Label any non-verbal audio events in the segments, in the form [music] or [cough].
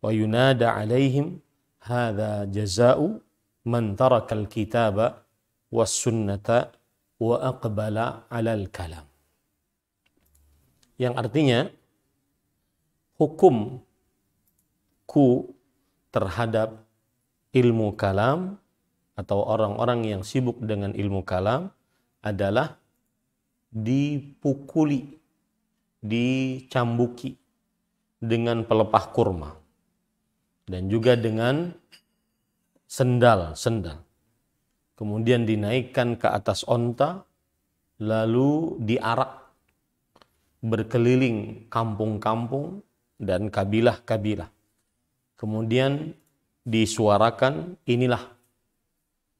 wa yunada alaihim hadza jaza'u man taraka al-kitaba was sunnata wa aqbala. Yang artinya hukum ku terhadap ilmu kalam atau orang-orang yang sibuk dengan ilmu kalam adalah dipukuli, dicambuki dengan pelepah kurma dan juga dengan sendal-sendal. Kemudian dinaikkan ke atas onta, lalu diarak berkeliling kampung-kampung dan kabilah-kabilah. Kemudian disuarakan inilah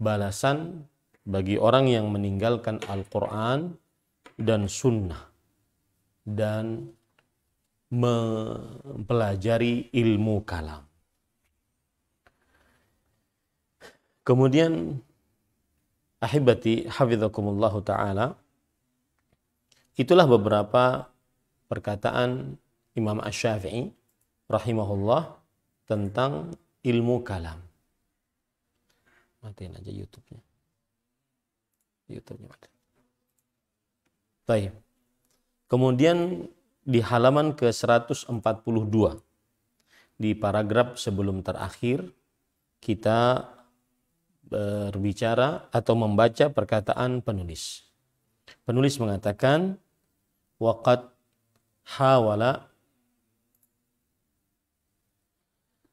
balasan bagi orang yang meninggalkan Al-Quran dan Sunnah dan mempelajari ilmu kalam. Kemudian ahibati hafizakumullah taala itulah beberapa perkataan Imam Asy-Syafi'i rahimahullah tentang ilmu kalam. Matiin aja YouTube-nya. YouTube-nya. Baik. Kemudian di halaman ke-142 di paragraf sebelum terakhir kita berbicara atau membaca perkataan penulis. Penulis mengatakan waqad hawala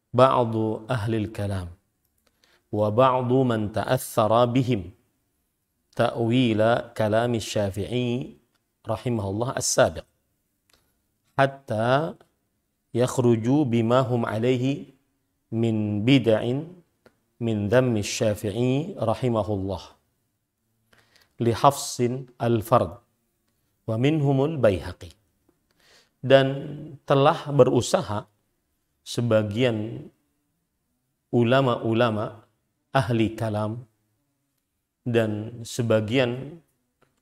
ba'du ahli kalam wa ba'du man ta'athara bihim ta'wila kalam syafii rahimahullah as-sabiq hatta yakhruju bima hum alaihi min bid'in min dhammi syafi'i rahimahullah li hafsin al-fard wa minhumul bayhaqi dan telah berusaha sebagian ulama-ulama ahli kalam dan sebagian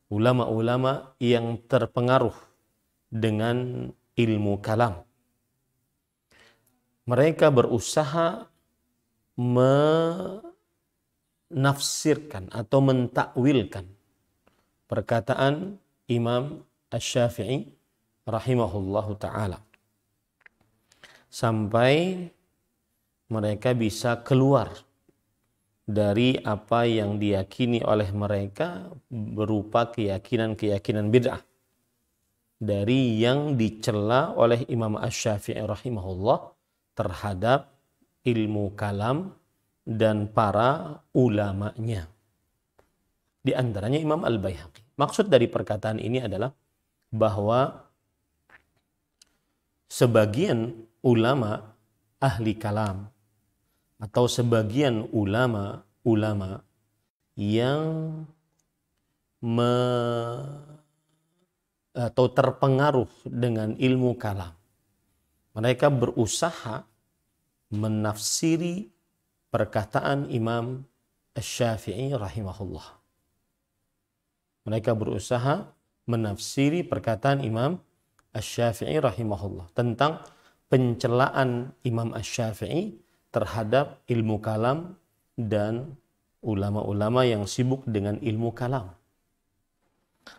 ulama-ulama yang terpengaruh dengan ilmu kalam. Mereka berusaha menafsirkan atau mentakwilkan perkataan Imam Asy-Syafi'i rahimahullahu taala. Sampai mereka bisa keluar dari apa yang diyakini oleh mereka berupa keyakinan-keyakinan bid'ah dari yang dicela oleh Imam Asy-Syafi'i rahimahullah terhadap ilmu kalam dan para ulamanya. Di antaranya Imam Al-Baihaqi. Maksud dari perkataan ini adalah bahwa sebagian ulama ahli kalam atau sebagian ulama-ulama yang me, atau terpengaruh dengan ilmu kalam. Mereka berusaha menafsiri perkataan Imam Asy-Syafi'i rahimahullah. Mereka berusaha menafsiri perkataan Imam Asy-Syafi'i rahimahullah tentang pencelaan Imam Asy-Syafi'i terhadap ilmu kalam dan ulama-ulama yang sibuk dengan ilmu kalam.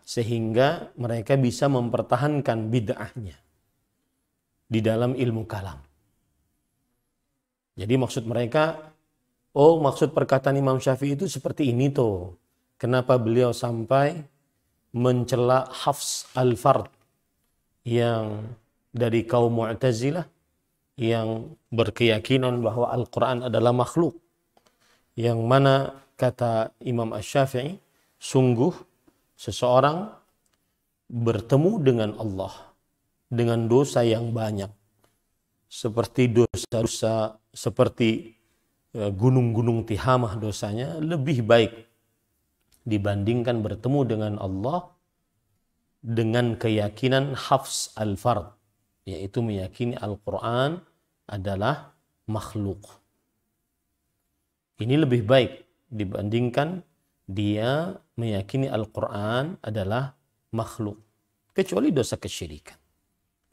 Sehingga mereka bisa mempertahankan bid'ahnya di dalam ilmu kalam. Jadi maksud mereka, oh maksud perkataan Imam Syafi'i itu seperti ini tuh. Kenapa beliau sampai mencela Hafs al-Fard yang dari kaum Mu'tazilah yang berkeyakinan bahwa Al-Quran adalah makhluk. Yang mana kata Imam Ash-Syafi'i, sungguh seseorang bertemu dengan Allah dengan dosa yang banyak. Seperti dosa-dosa seperti e, gunung-gunung tihamah dosanya lebih baik dibandingkan bertemu dengan Allah dengan keyakinan hafs al-fard yaitu meyakini Al-Qur'an adalah makhluk. Ini lebih baik dibandingkan dia meyakini Al-Qur'an adalah makhluk kecuali dosa kesyirikan.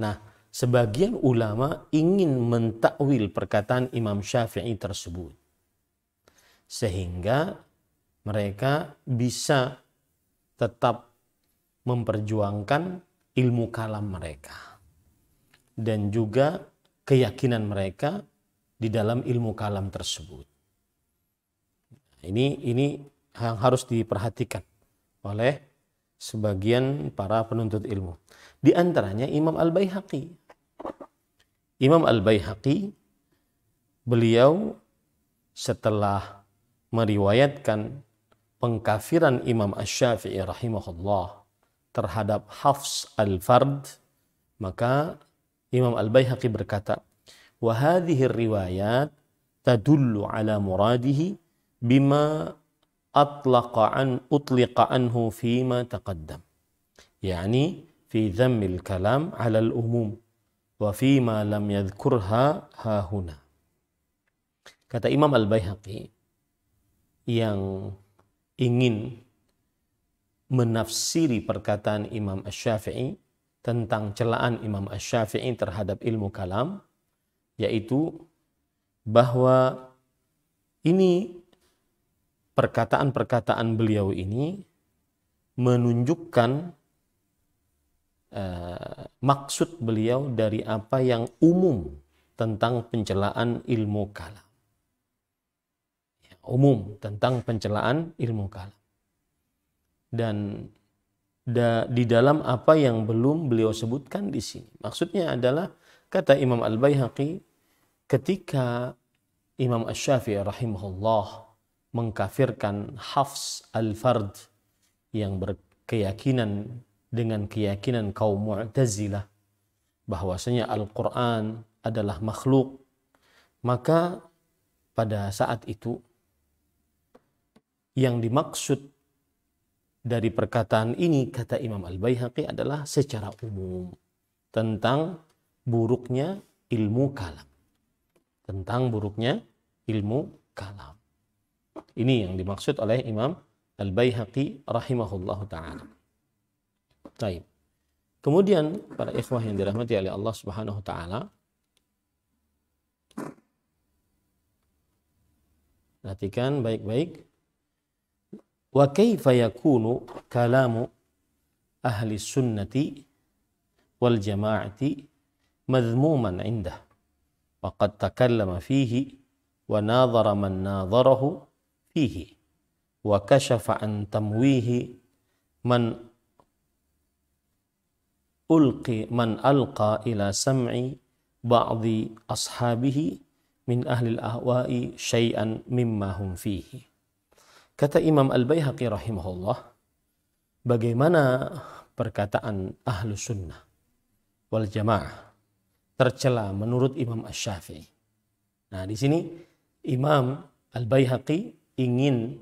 Nah, sebagian ulama ingin mentakwil perkataan Imam Syafi'i tersebut. Sehingga mereka bisa tetap memperjuangkan ilmu kalam mereka. Dan juga keyakinan mereka di dalam ilmu kalam tersebut. Ini ini yang harus diperhatikan oleh sebagian para penuntut ilmu. Di antaranya Imam Al-Baihaqi Imam Al-Baihaqi beliau setelah meriwayatkan pengkafiran Imam Asy-Syafi'i rahimahullah terhadap Hafs al-Fard maka Imam Al-Baihaqi berkata wa hadhihi riwayat tadullu ala muradihi bima atlaqa an utliqa anhu fima taqaddam. Yani fi dhammil kalam ala al-umum wa fima lam yadhkurha hahuna. Kata Imam Al-Baihaqi yang ingin menafsiri perkataan Imam Asy-Syafi'i tentang celaan Imam Asy-Syafi'i terhadap ilmu kalam yaitu bahwa ini perkataan-perkataan beliau ini menunjukkan uh, maksud beliau dari apa yang umum tentang pencelaan ilmu kalam. Ya, umum tentang pencelaan ilmu kalam. Dan da, di dalam apa yang belum beliau sebutkan di sini. Maksudnya adalah kata Imam Al-Baihaqi ketika Imam Asy-Syafi'i rahimahullah mengkafirkan Hafs al-Fard yang berkeyakinan dengan keyakinan kaum Mu'tazilah bahwasanya Al-Qur'an adalah makhluk. Maka pada saat itu yang dimaksud dari perkataan ini kata Imam Al-Baihaqi adalah secara umum tentang buruknya ilmu kalam. Tentang buruknya ilmu kalam. Ini yang dimaksud oleh Imam Al-Baihaqi rahimahullahu taala Taib. Kemudian para ikhwah yang dirahmati oleh Allah Subhanahu wa taala Perhatikan baik-baik. Wa kaifa yakunu kalamu ahli sunnati wal jama'ati madhmuman indah. Waqad takallama fihi wa nadhara man nadharahu fihi wa kashafa an tamwihi man ulqi man alqa ila sam'i ba'di ashabihi min ahli al-ahwa'i syai'an mimma hum fihi. Kata Imam Al-Baihaqi rahimahullah, bagaimana perkataan ahlu sunnah wal jamaah tercela menurut Imam Ash-Syafi'i. Nah, di sini Imam Al-Baihaqi ingin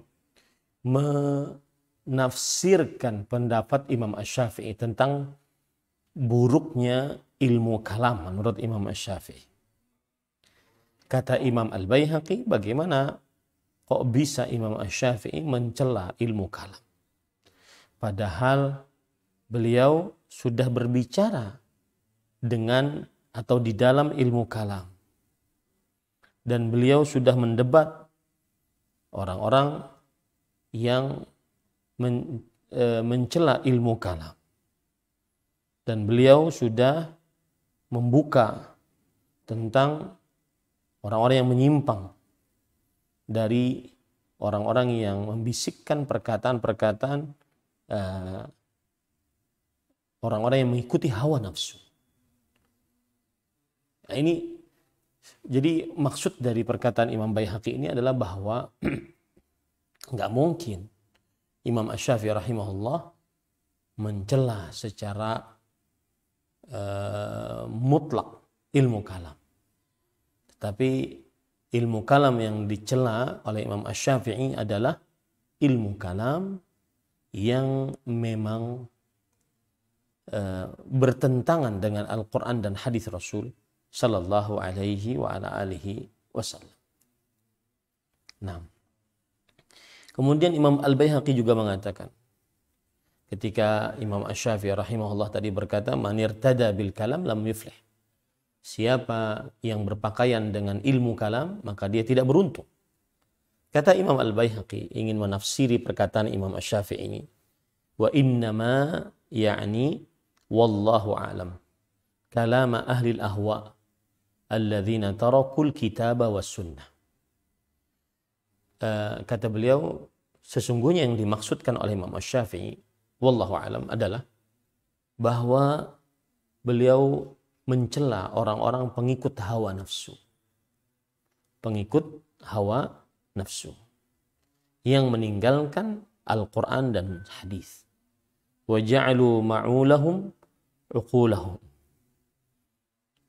menafsirkan pendapat Imam Ash-Syafi'i tentang buruknya ilmu kalam menurut Imam Ash-Syafi'i. Kata Imam Al-Baihaqi, bagaimana kok bisa Imam Ash-Syafi'i mencela ilmu kalam? Padahal beliau sudah berbicara dengan atau di dalam ilmu kalam. Dan beliau sudah mendebat orang-orang yang men, e, mencela ilmu kalam dan beliau sudah membuka tentang orang-orang yang menyimpang dari orang-orang yang membisikkan perkataan-perkataan uh, orang-orang yang mengikuti hawa nafsu. Nah, ini jadi maksud dari perkataan Imam Baihaqi ini adalah bahwa [clears throat] nggak mungkin Imam Ash-Syafi'i rahimahullah mencela secara uh, mutlak ilmu kalam. Tetapi ilmu kalam yang dicela oleh Imam Ash-Syafi'i adalah ilmu kalam yang memang uh, bertentangan dengan Al-Quran dan hadis Rasul Sallallahu Alaihi wa ala alihi wasallam. Nah, kemudian Imam Al Baihaqi juga mengatakan ketika Imam Ash-Syafi'i rahimahullah tadi berkata manir tada bil kalam lam yuflih siapa yang berpakaian dengan ilmu kalam maka dia tidak beruntung. Kata Imam Al-Baihaqi ingin menafsiri perkataan Imam Asy-Syafi'i ini. Wa innama ya'ni wallahu a'lam. Kalama ahli al-ahwa alladzina tarakul kitaba was sunnah. Uh, kata beliau sesungguhnya yang dimaksudkan oleh Imam Asy-Syafi'i wallahu alam adalah bahwa beliau mencela orang-orang pengikut hawa nafsu. Pengikut hawa nafsu. Yang meninggalkan Al-Quran dan hadis. Waja'alu ma'ulahum uqulahum.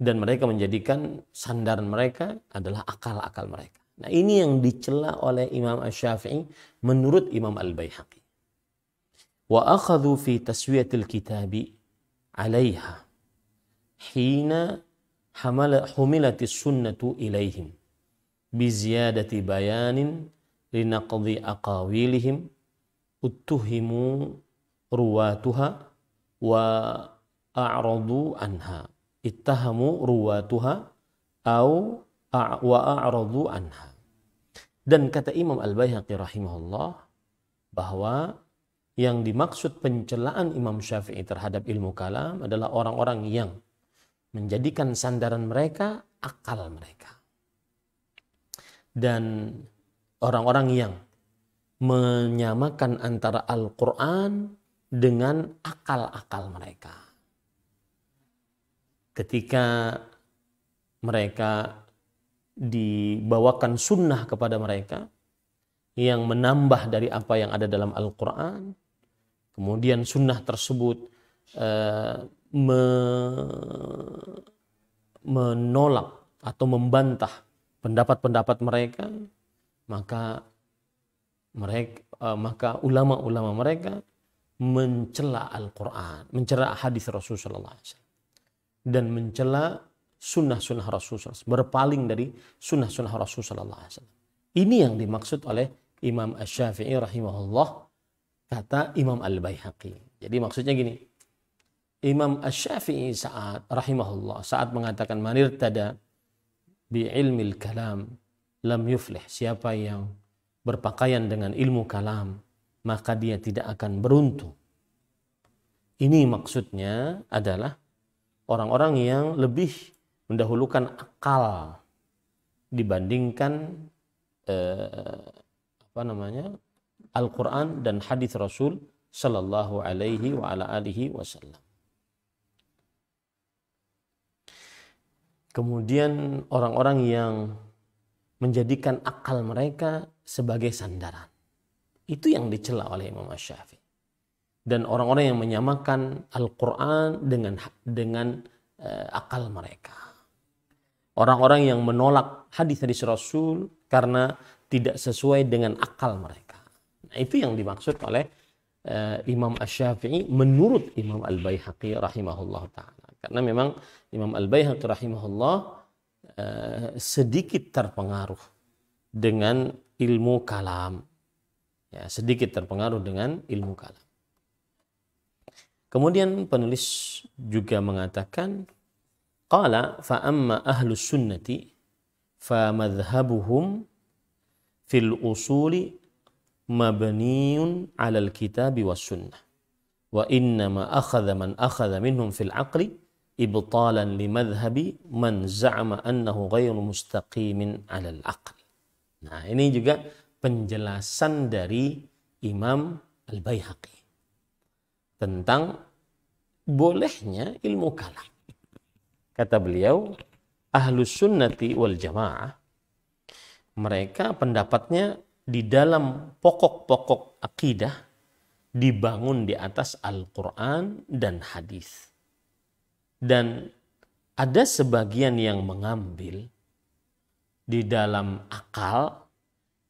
Dan mereka menjadikan sandaran mereka adalah akal-akal mereka. Nah ini yang dicela oleh Imam Ash-Syafi'i menurut Imam Al-Bayhaqi. Wa akhadhu fi taswiyatil kitabi alaiha hina humilati sunnatu ilaihim biziyadati bayanin linaqdi aqawilihim uttuhimu ruwatuha wa a'radu anha ittahamu ruwatuha au wa a'radu anha dan kata Imam Al-Baihaqi rahimahullah bahwa yang dimaksud pencelaan Imam Syafi'i terhadap ilmu kalam adalah orang-orang yang menjadikan sandaran mereka akal mereka. Dan orang-orang yang menyamakan antara Al-Quran dengan akal-akal mereka. Ketika mereka dibawakan sunnah kepada mereka yang menambah dari apa yang ada dalam Al-Quran, kemudian sunnah tersebut me, menolak atau membantah pendapat-pendapat mereka, maka mereka uh, maka ulama-ulama mereka mencela Al-Quran, mencela hadis Rasulullah SAW dan mencela sunnah-sunnah SAW, berpaling dari sunnah-sunnah Rasulullah SAW. Ini yang dimaksud oleh Imam Ash-Syafi'i rahimahullah kata Imam Al-Baihaqi. Jadi maksudnya gini, Imam Ash-Syafi'i saat rahimahullah saat mengatakan manir tada bi ilmil kalam lam yuflih siapa yang berpakaian dengan ilmu kalam maka dia tidak akan beruntung. Ini maksudnya adalah orang-orang yang lebih mendahulukan akal dibandingkan eh, apa namanya Al-Quran dan hadis Rasul Sallallahu Alaihi wa ala alihi Wasallam. Kemudian orang-orang yang menjadikan akal mereka sebagai sandaran. Itu yang dicela oleh Imam Syafi'i. Dan orang-orang yang menyamakan Al-Quran dengan dengan uh, akal mereka. Orang-orang yang menolak hadis-hadis Rasul karena tidak sesuai dengan akal mereka. Nah, itu yang dimaksud oleh uh, Imam Ash-Syafi'i menurut Imam Al-Baihaqi rahimahullah ta'ala. Karena memang Imam Al-Baihaqi rahimahullah uh, sedikit terpengaruh dengan ilmu kalam. Ya, sedikit terpengaruh dengan ilmu kalam. Kemudian penulis juga mengatakan qala fa amma ahlus sunnati fa madhhabuhum fil usuli mabniun 'ala al-kitab was sunnah wa innama akhadha man akhadha minhum fil aqli ibtalan limadhhabi man za'ama annahu ghairu mustaqimin 'ala al-aql. Nah, ini juga penjelasan dari Imam Al-Baihaqi tentang bolehnya ilmu kalam. Kata beliau, ahlus sunnati wal jamaah, mereka pendapatnya di dalam pokok-pokok akidah dibangun di atas Al-Quran dan hadis. Dan ada sebagian yang mengambil di dalam akal,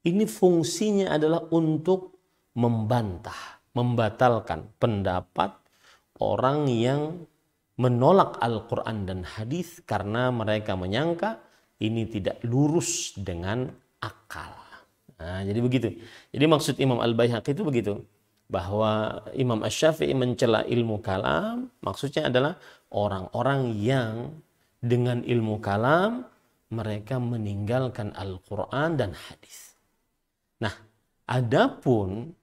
ini fungsinya adalah untuk membantah, membatalkan pendapat orang yang menolak Al-Quran dan hadis karena mereka menyangka ini tidak lurus dengan akal. Nah, jadi begitu. Jadi maksud Imam Al-Baihaqi itu begitu bahwa Imam Ash-Syafi'i mencela ilmu kalam maksudnya adalah orang-orang yang dengan ilmu kalam mereka meninggalkan Al-Quran dan hadis. Nah, adapun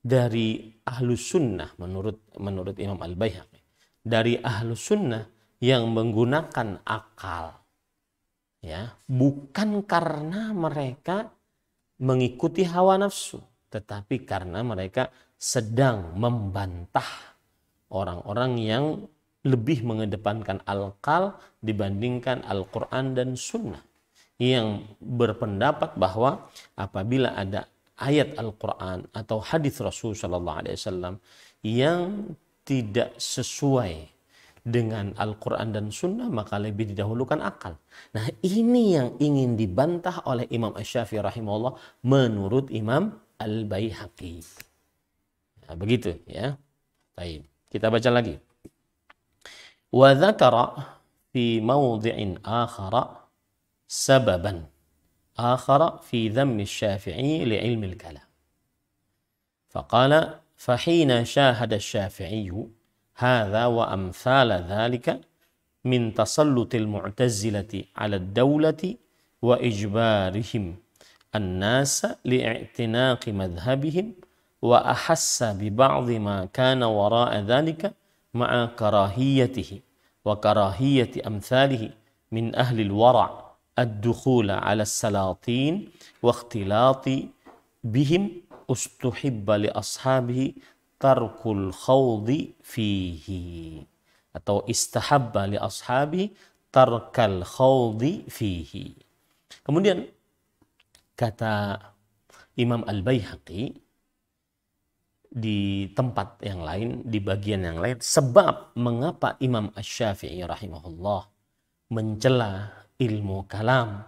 dari ahlu sunnah menurut menurut Imam Al Baihaqi dari ahlu sunnah yang menggunakan akal ya. Bukan karena mereka mengikuti hawa nafsu tetapi karena mereka sedang membantah orang-orang yang lebih mengedepankan al-qal dibandingkan Al-Quran dan Sunnah. Yang berpendapat bahwa apabila ada ayat Al-Quran atau hadis Rasul Shallallahu Alaihi Wasallam yang tidak sesuai dengan Al-Quran dan Sunnah maka lebih didahulukan akal. Nah ini yang ingin dibantah oleh Imam Ash-Syafi'i rahimahullah menurut Imam Al-Baihaqi. Nah, begitu ya. Baik. Kita baca lagi. Wa dzakara fi mawdhi'in akhara sababan آخر في ذم الشافعي لعلم الكلام فقال فحين شاهد الشافعي هذا وأمثال ذلك من تسلط المعتزلة على الدولة وإجبارهم الناس لإعتناق مذهبهم وأحس ببعض ما كان وراء ذلك مع كراهيته وكراهية أمثاله من أهل الورع الدخول على السلاطين واختلاط بهم استحب لأصحابه tarkul khawdi fihi atau istahabba li ashabi tarkal khawdi fihi. Kemudian kata Imam Al-Baihaqi di tempat yang lain, di bagian yang lain, sebab mengapa Imam Ash-Syafi'i rahimahullah mencela ilmu kalam.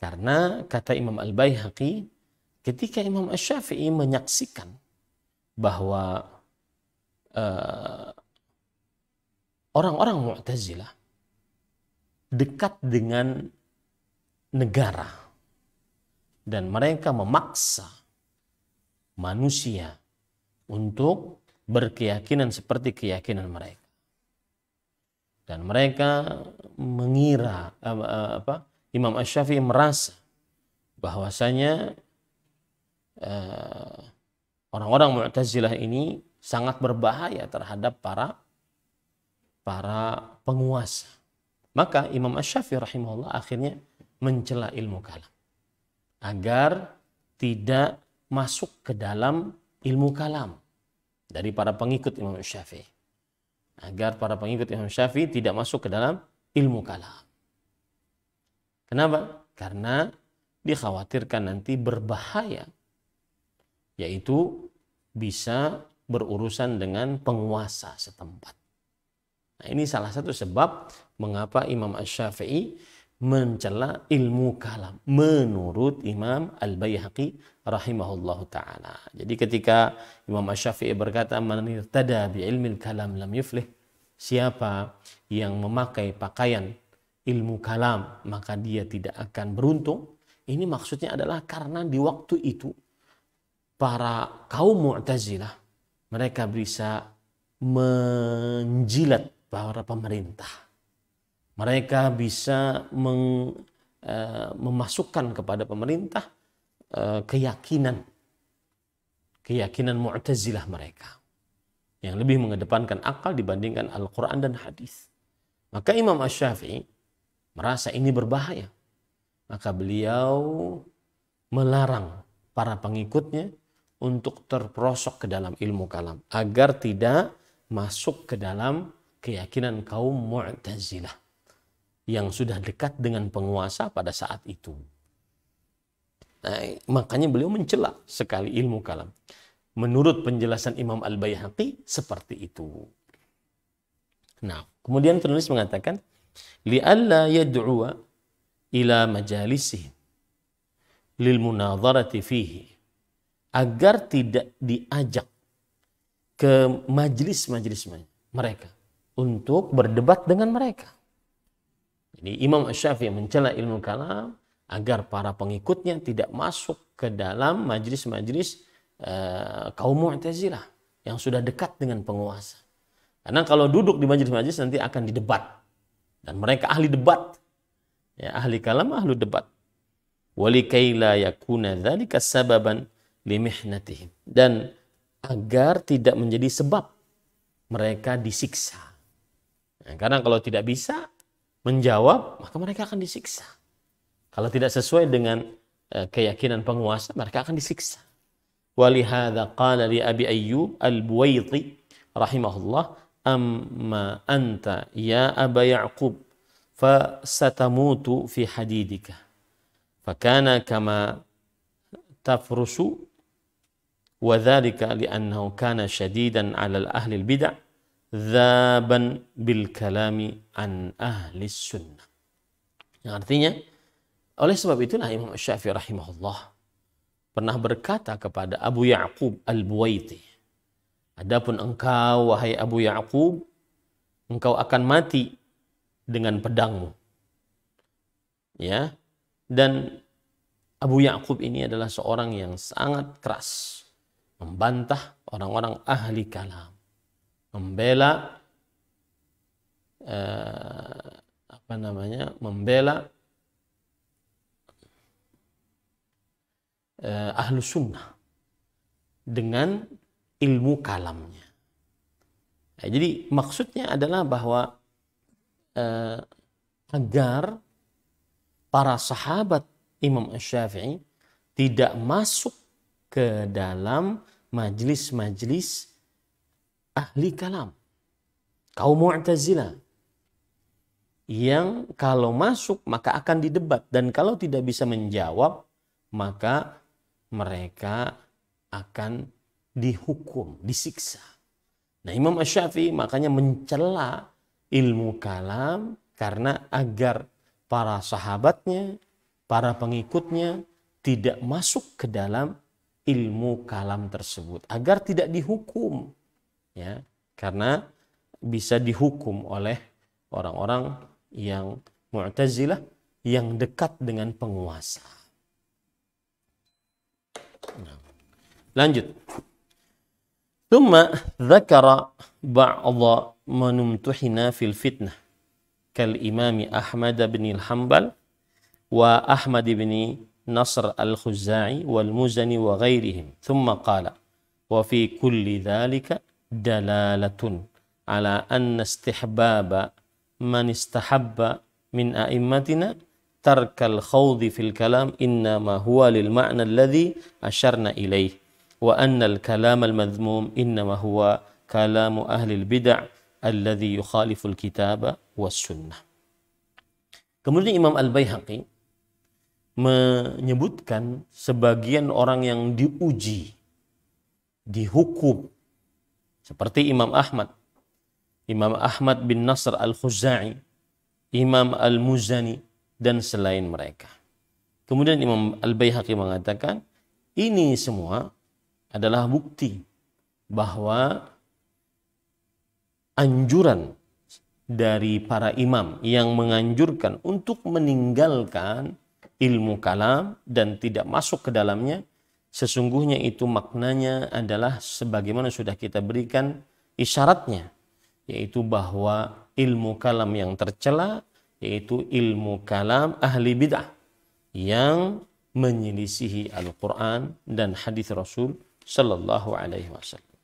Karena kata Imam Al-Baihaqi, ketika Imam Ash-Syafi'i menyaksikan bahwa uh, orang-orang Mu'tazilah dekat dengan negara dan mereka memaksa manusia untuk berkeyakinan seperti keyakinan mereka. Dan mereka mengira apa Imam Ash-Syafi'i merasa bahwasanya uh, orang-orang Mu'tazilah ini sangat berbahaya terhadap para para penguasa. Maka Imam Ash-Syafi'i rahimahullah akhirnya mencela ilmu kalam agar tidak masuk ke dalam ilmu kalam dari para pengikut Imam Syafi'i agar para pengikut Imam Syafi'i tidak masuk ke dalam ilmu kalam. Kenapa? Karena dikhawatirkan nanti berbahaya yaitu bisa berurusan dengan penguasa setempat. Nah, ini salah satu sebab mengapa Imam Ash-Syafi'i mencela ilmu kalam menurut Imam Al-Baihaqi rahimahullahu taala. Jadi ketika Imam Ash-Syafi'i berkata man irtada bi ilmi kalam lam yuflih siapa yang memakai pakaian ilmu kalam maka dia tidak akan beruntung. Ini maksudnya adalah karena di waktu itu para kaum Mu'tazilah mereka bisa menjilat para pemerintah mereka bisa meng, uh, memasukkan kepada pemerintah uh, keyakinan keyakinan Mu'tazilah mereka yang lebih mengedepankan akal dibandingkan Al-Quran dan hadis. Maka Imam Ash-Syafi'i merasa ini berbahaya. Maka beliau melarang para pengikutnya untuk terperosok ke dalam ilmu kalam agar tidak masuk ke dalam keyakinan kaum Mu'tazilah yang sudah dekat dengan penguasa pada saat itu. Nah, makanya beliau mencela sekali ilmu kalam. Menurut penjelasan Imam Al-Baihaqi seperti itu. Nah, kemudian penulis mengatakan li'alla yad'uwa ila majalisi lil munadharati fihi agar tidak diajak ke majlis-majlis mereka untuk berdebat dengan mereka. Jadi Imam Syafi'i mencela ilmu kalam agar para pengikutnya tidak masuk ke dalam majlis-majlis uh, kaum Mu'tazilah yang sudah dekat dengan penguasa. Karena kalau duduk di majlis-majlis nanti akan didebat Dan mereka ahli debat. Ya, ahli kalam, ahli debat. Walikai la yakuna dzalika sababan limihnatihim. Dan agar tidak menjadi sebab mereka disiksa. Nah, karena kalau tidak bisa menjawab, maka mereka akan disiksa. Kalau tidak sesuai dengan uh, keyakinan penguasa, mereka akan disiksa. Walihada qala li Abi Ayyub al-Buwaiti rahimahullah amma anta ya Aba Ya'qub fasatamutu fi hadidika fakana kama tafrusu وذلك لأنه كان شديدا على الأهل البدع ذابا بالكلام عن أهل السنة yang artinya oleh sebab itulah Imam Syafi'i rahimahullah pernah berkata kepada Abu Ya'qub Al-Buwaiti Adapun engkau wahai Abu Ya'qub engkau akan mati dengan pedangmu ya dan Abu Ya'qub ini adalah seorang yang sangat keras membantah orang-orang ahli kalam, membela eh, apa namanya, membela eh, ahlu sunnah dengan ilmu kalamnya. Nah, jadi maksudnya adalah bahwa eh, agar para sahabat Imam Syafi'i tidak masuk ke dalam majlis-majlis ahli kalam. Kaum Mu'tazilah yang kalau masuk maka akan didebat dan kalau tidak bisa menjawab maka mereka akan dihukum, disiksa. Nah, Imam Asy-Syafi'i makanya mencela ilmu kalam karena agar para sahabatnya, para pengikutnya tidak masuk ke dalam ilmu kalam tersebut agar tidak dihukum ya karena bisa dihukum oleh orang-orang yang Mu'tazilah yang dekat dengan penguasa. Nah, lanjut. ثم ذكر بعض من امتحن في الفتنة كالإمام أحمد بن الحنبل وأحمد بن نصر الخزاعي والمزني وغيرهم. ثم قال وفي كل ذلك دلالة على أن استحباب من استحب من أئمتنا ترك الخوض في الكلام إنما هو للمعنى الذي أشرنا إليه وأن الكلام المذموم إنما هو كلام أهل البدع الذي يخالف الكتاب والسنة. Kemudian Imam Al-Baihaqi menyebutkan sebagian orang yang diuji, dihukum. Seperti Imam Ahmad. Imam Ahmad bin Nasr al-Khuzai, Imam al-Muzani, dan selain mereka. Kemudian Imam al-Bayhaqi mengatakan, ini semua adalah bukti bahwa anjuran dari para imam yang menganjurkan untuk meninggalkan ilmu kalam dan tidak masuk ke dalamnya, sesungguhnya itu maknanya adalah sebagaimana sudah kita berikan isyaratnya, yaitu bahwa ilmu kalam yang tercela, yaitu ilmu kalam ahli bid'ah yang menyelisihi Al-Quran dan hadis Rasul Sallallahu Alaihi Wasallam.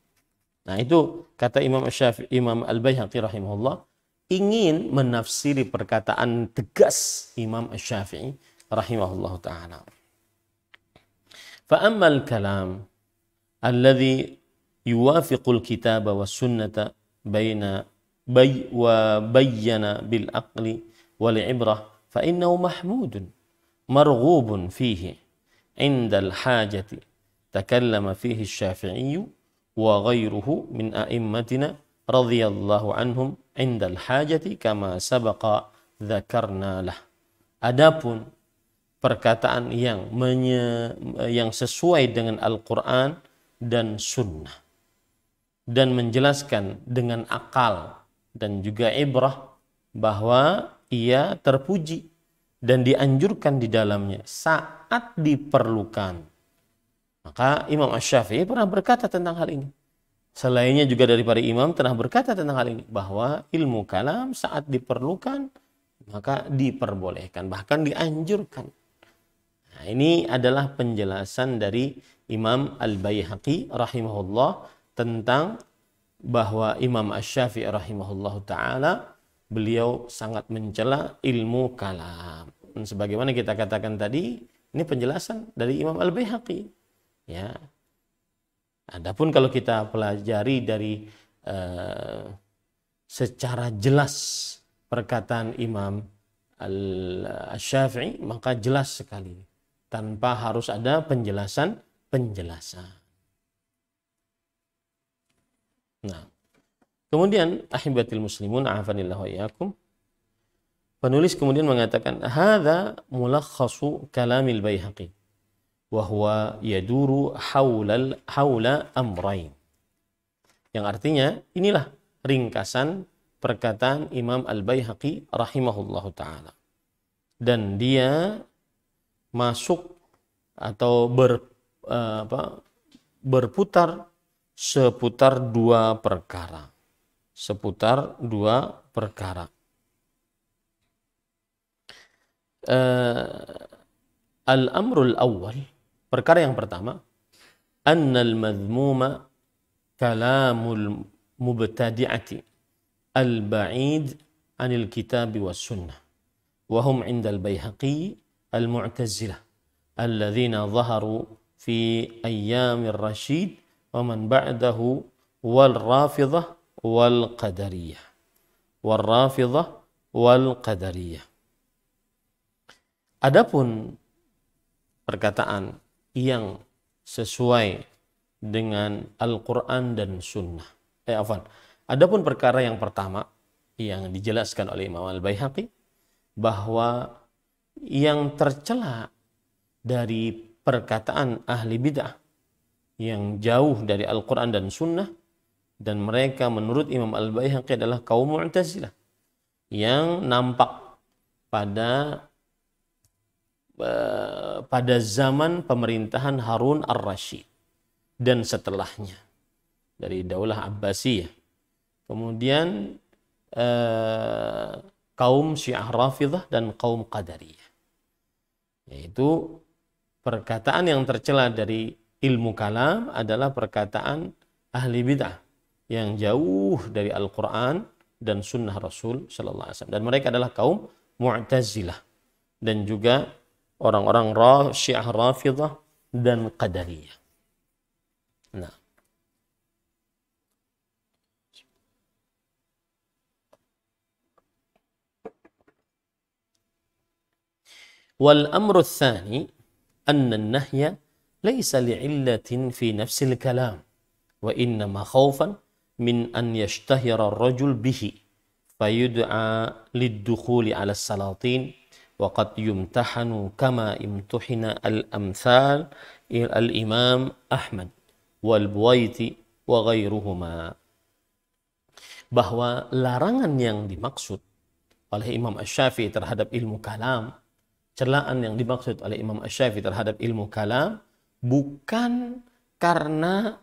Nah itu kata Imam Syafi'i, Imam Al Baihaqi rahimahullah ingin menafsiri perkataan tegas Imam Syafi'i رحمه الله تعالى. فأما الكلام الذي يوافق الكتاب والسنة بين بي وبين بالعقل والعبرة فإنه محمود مرغوب فيه عند الحاجة تكلم فيه الشافعي وغيره من أئمتنا رضي الله عنهم عند الحاجة كما سبق ذكرنا له. Adapun perkataan yang menye, yang sesuai dengan Al-Quran dan Sunnah dan menjelaskan dengan akal dan juga ibrah bahwa ia terpuji dan dianjurkan di dalamnya saat diperlukan. Maka Imam Ash-Syafi'i pernah berkata tentang hal ini. Selainnya juga dari para imam telah berkata tentang hal ini bahwa ilmu kalam saat diperlukan maka diperbolehkan bahkan dianjurkan. Nah, ini adalah penjelasan dari Imam Al-Baihaqi rahimahullah tentang bahwa Imam Asy-Syafi'i rahimahullah taala beliau sangat mencela ilmu kalam. Dan sebagaimana kita katakan tadi, ini penjelasan dari Imam Al-Baihaqi. Ya. Adapun kalau kita pelajari dari uh, secara jelas perkataan Imam Al-Syafi'i, maka jelas sekali tanpa harus ada penjelasan penjelasan. Nah, kemudian ahibatil muslimun afanillah wa Penulis kemudian mengatakan hadza mulakhasu kalamil Baihaqi wa huwa yaduru haulal haula amrain. Yang artinya inilah ringkasan perkataan Imam Al-Baihaqi rahimahullahu taala. Dan dia masuk atau ber uh, apa, berputar seputar dua perkara. Seputar dua perkara. Uh, Al-amrul awal, perkara yang pertama, annal madhmuma kalamul mubtadi'ati al-ba'id anil kitabi was sunnah. Wahum indal bayhaqi المعتزلة الذين ظهروا في fi الرشيد ومن بعده man ba'dahu wal rafidah adapun perkataan yang sesuai dengan Al-Qur'an dan Sunnah eh afan adapun perkara yang pertama yang dijelaskan oleh Imam Al-Baihaqi bahwa yang tercela dari perkataan ahli bid'ah yang jauh dari Al-Quran dan Sunnah dan mereka menurut Imam Al-Baihaqi adalah kaum Mu'tazilah yang nampak pada eh, pada zaman pemerintahan Harun ar-Rashid dan setelahnya dari Daulah Abbasiyah. Kemudian eh, kaum Syiah Rafidah dan kaum Qadariyah. Yaitu perkataan yang tercela dari ilmu kalam adalah perkataan ahli bid'ah yang jauh dari Al-Quran dan Sunnah Rasul Sallallahu Alaihi Wasallam. Dan mereka adalah kaum Mu'tazilah dan juga orang-orang Syiah Rafidah dan Qadariyah. Amru tsani أن النهي ليس لعلة في نفس الكلام وإنما خوفا من أن يشتهر الرجل به فيدعى للدخول على السلاطين وقد يمتحن كما امتحن الأمثال الإمام أحمد والبويتي وغيرهما. Bahwa larangan yang dimaksud oleh Imam Ash-Syafi'i terhadap ilmu kalam celaan yang dimaksud oleh Imam Ash-Syafi'i terhadap ilmu kalam bukan karena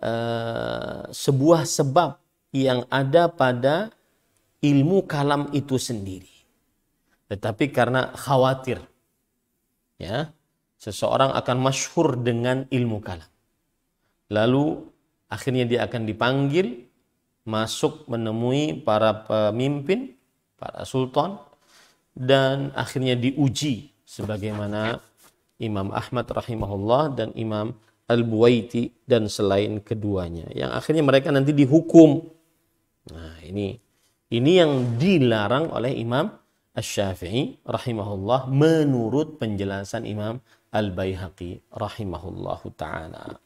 uh, sebuah sebab yang ada pada ilmu kalam itu sendiri. Tetapi karena khawatir ya, seseorang akan masyhur dengan ilmu kalam. Lalu akhirnya dia akan dipanggil masuk menemui para pemimpin, para sultan dan akhirnya diuji sebagaimana Imam Ahmad rahimahullah dan Imam Al-Buwaiti dan selain keduanya yang akhirnya mereka nanti dihukum. Nah, ini ini yang dilarang oleh Imam Asy-Syafi'i rahimahullah menurut penjelasan Imam Al-Baihaqi rahimahullahu taala.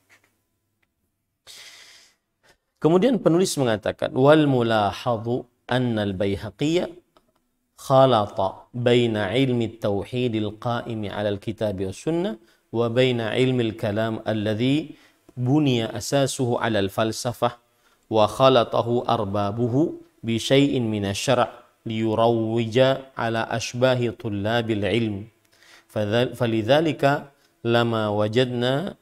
Kemudian penulis mengatakan wal mulahadhu anna al-Baihaqiyya خلط بين علم التوحيد القائم على الكتاب والسنة وبين علم الكلام الذي بني أساسه على الفلسفة وخلطه أربابه بشيء من الشرع ليروج على أشباه طلاب العلم. فلذلك لما وجدنا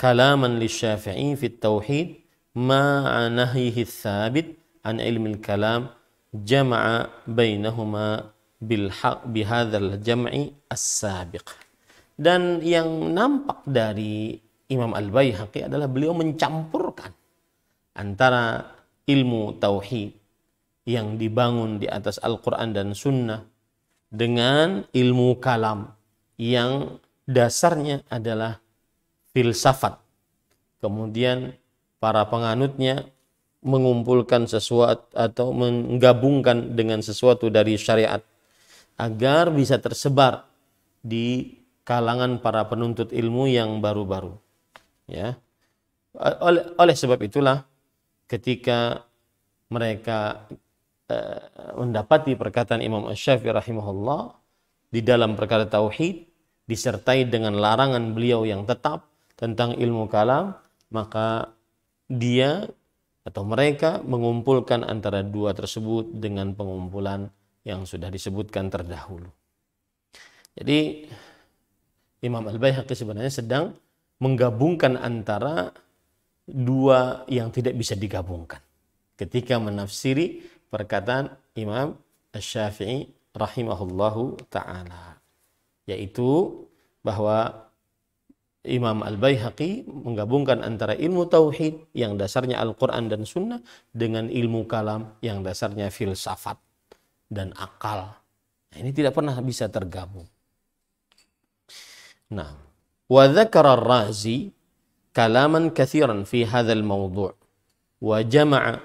كلاما للشافعي في التوحيد مع نهيه الثابت عن علم الكلام jama'a bainahuma bil bihadzal jam'i as-sabiq. Dan yang nampak dari Imam Al-Baihaqi adalah beliau mencampurkan antara ilmu tauhid yang dibangun di atas Al-Quran dan Sunnah dengan ilmu kalam yang dasarnya adalah filsafat. Kemudian para penganutnya mengumpulkan sesuatu atau menggabungkan dengan sesuatu dari syariat agar bisa tersebar di kalangan para penuntut ilmu yang baru-baru. Ya. Oleh, oleh sebab itulah ketika mereka uh, mendapati perkataan Imam Asy-Syafi'i rahimahullah di dalam perkara tauhid disertai dengan larangan beliau yang tetap tentang ilmu kalam, maka dia atau mereka mengumpulkan antara dua tersebut dengan pengumpulan yang sudah disebutkan terdahulu. Jadi Imam Al-Baihaqi sebenarnya sedang menggabungkan antara dua yang tidak bisa digabungkan ketika menafsiri perkataan Imam Asy-Syafi'i rahimahullahu taala yaitu bahwa Imam Al-Baihaqi menggabungkan antara ilmu tauhid yang dasarnya Al-Quran dan Sunnah dengan ilmu kalam yang dasarnya filsafat dan akal. Nah, ini tidak pernah bisa tergabung. Nah, wa dzakara razi kalaman kathiran fi hadzal mawdu' wa jama'a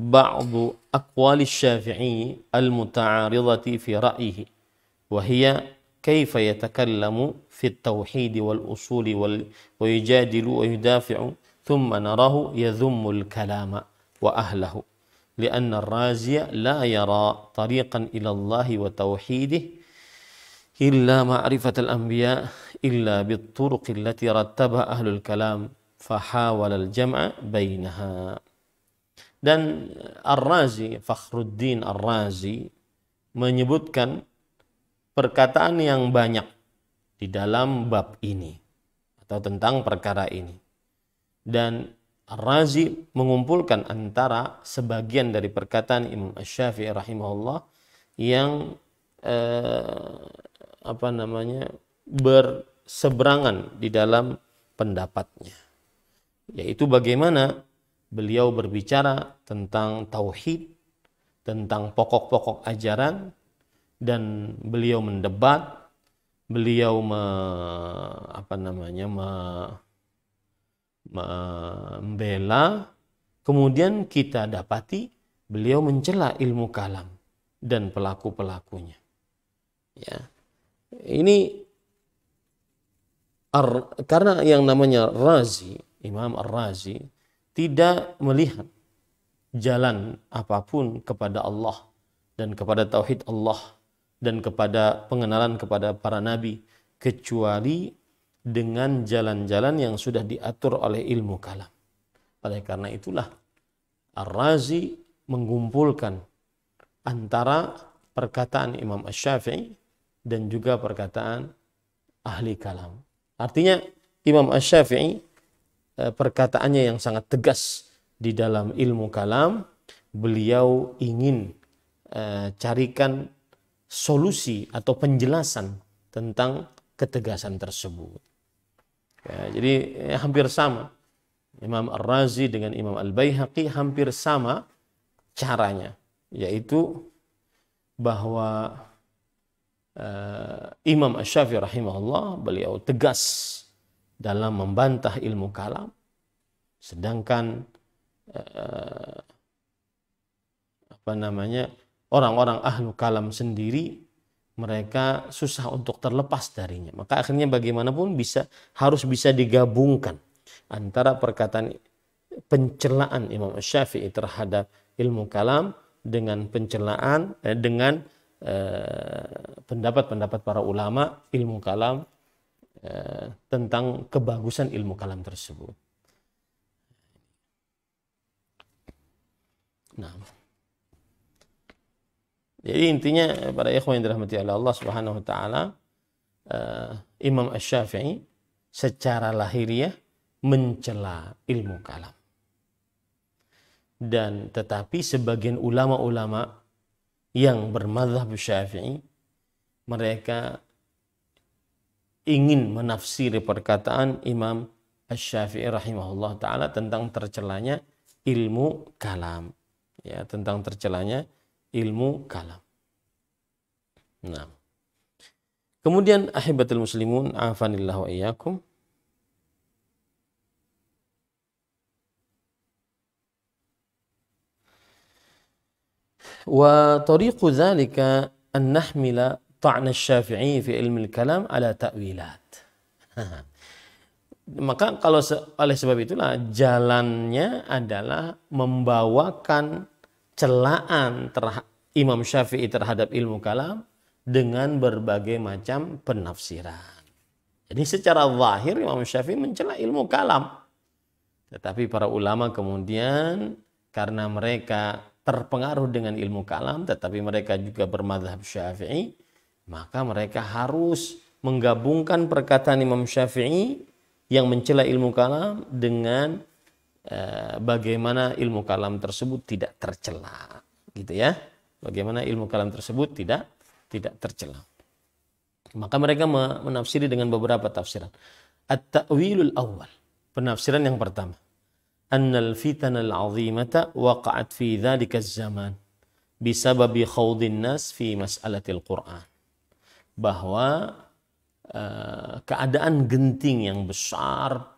ba'd aqwali syafii al-muta'aridati fi wa hiya كيف يتكلم في التوحيد والأصول ويجادل ويدافع ثم نراه يذم الكلام وأهله لأن الرازي لا يرى طريقا إلى الله وتوحيده إلا معرفة الأنبياء إلا بالطرق التي رتبها أهل الكلام فحاول الجمع بينها. dan Ar-Razi, Fakhruddin Ar-Razi menyebutkan perkataan yang banyak di dalam bab ini atau tentang perkara ini. Dan Razi mengumpulkan antara sebagian dari perkataan Imam Asy-Syafi'i rahimahullah yang eh, apa namanya berseberangan di dalam pendapatnya. Yaitu bagaimana beliau berbicara tentang tauhid, tentang pokok-pokok ajaran dan beliau mendebat, beliau me, apa namanya me, membela, kemudian kita dapati beliau mencela ilmu kalam dan pelaku-pelakunya. Ya. Ini ar, karena yang namanya Razi, Imam Ar-Razi tidak melihat jalan apa pun kepada Allah dan kepada tauhid Allah dan kepada pengenalan kepada para nabi kecuali dengan jalan-jalan yang sudah diatur oleh ilmu kalam. Oleh karena itulah Ar-Razi mengumpulkan antara perkataan Imam Ash-Syafi'i dan juga perkataan ahli kalam. Artinya Imam Ash-Syafi'i eh, perkataannya yang sangat tegas di dalam ilmu kalam, beliau ingin eh, carikan solusi atau penjelasan tentang ketegasan tersebut. Ya, jadi ya, hampir sama. Imam Ar-Razi dengan Imam Al-Baihaqi hampir sama caranya, yaitu bahwa uh, Imam Ash-Syafi'i rahimahullah beliau tegas dalam membantah ilmu kalam, sedangkan uh, apa namanya orang-orang ahlu kalam sendiri mereka susah untuk terlepas darinya. Maka akhirnya bagaimanapun bisa harus bisa digabungkan antara perkataan pencelaan Imam Syafi'i terhadap ilmu kalam dengan pencelaan eh, dengan eh, pendapat-pendapat eh, para ulama ilmu kalam eh, tentang kebagusan ilmu kalam tersebut. Nah, jadi intinya para ikhwan yang dirahmati oleh Allah Subhanahu wa taala uh, Imam Asy-Syafi'i secara lahiriah mencela ilmu kalam. Dan tetapi sebagian ulama-ulama yang bermadhab syafi'i mereka ingin menafsiri perkataan Imam Asy-Syafi'i rahimahullah taala tentang tercelanya ilmu kalam ya tentang tercelanya ilmu kalam. Nah. Kemudian ahibatul muslimun afanillah wa iyyakum wa tariqu dzalika an nahmila ta'n asy-Syafi'i fi ilmi al-kalam ala ta'wilat. [laughs] Maka kalau oleh sebab itulah jalannya adalah membawakan celaan Imam Syafi'i terhadap ilmu kalam dengan berbagai macam penafsiran. Jadi secara zahir Imam Syafi'i mencela ilmu kalam. Tetapi para ulama kemudian karena mereka terpengaruh dengan ilmu kalam tetapi mereka juga bermadhab syafi'i maka mereka harus menggabungkan perkataan Imam Syafi'i yang mencela ilmu kalam dengan bagaimana ilmu kalam tersebut tidak tercela gitu ya. Bagaimana ilmu kalam tersebut tidak tidak tercela. Maka mereka menafsiri dengan beberapa tafsiran. At-ta'wilul awal penafsiran yang pertama. Annal fitan al-azimata waqa'at fi dzalika zaman bisababi khawdin nas fi mas'alatil Qur'an. Bahwa Eh, keadaan genting yang besar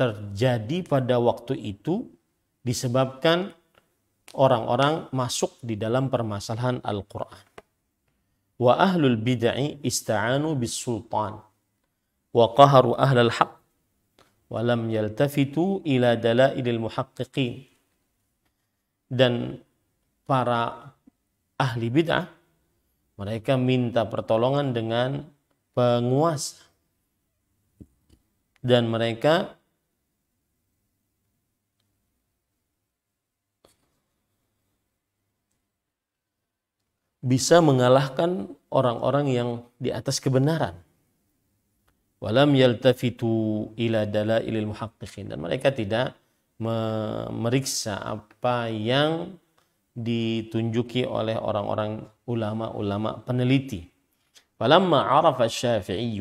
terjadi pada waktu itu disebabkan orang-orang masuk di dalam permasalahan Al-Quran. Wa ahlul bid'ah ista'anu bis sultan wa qaharu ahlal haq wa lam yaltafitu ila dalailil muhaqqiqin. Dan para ahli bid'ah mereka minta pertolongan dengan penguasa dan mereka bisa mengalahkan orang-orang yang di atas kebenaran. Walam yaltafitu ila dalailil muhaqqiqin dan mereka tidak memeriksa apa yang ditunjuki oleh orang-orang ulama-ulama peneliti. Falamma arafa asy-Syafi'i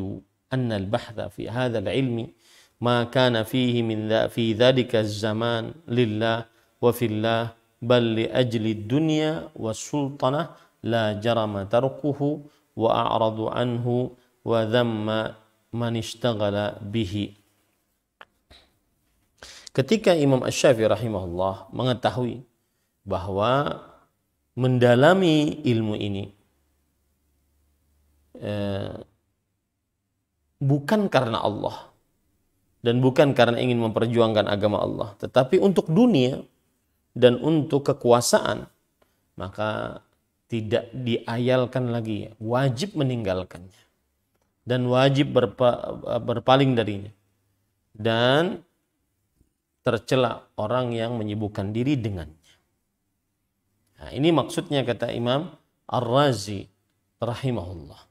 anna al-bahtha fi hadzal al-ilmi ma kana fihi min dha, fi dhalika az-zaman lillah wa fillah bal li ajli ad-dunya was-sultanah la jarama تركه wa a'radu anhu wa dhamma man ketika Imam Ash-Syafi'i rahimahullah mengetahui bahwa mendalami ilmu ini eh, bukan karena Allah dan bukan karena ingin memperjuangkan agama Allah tetapi untuk dunia dan untuk kekuasaan maka tidak diayalkan lagi, wajib meninggalkannya. Dan wajib berpa, berpaling darinya. Dan tercela orang yang menyibukkan diri dengannya. Nah, ini maksudnya kata Imam Ar-Razi rahimahullah.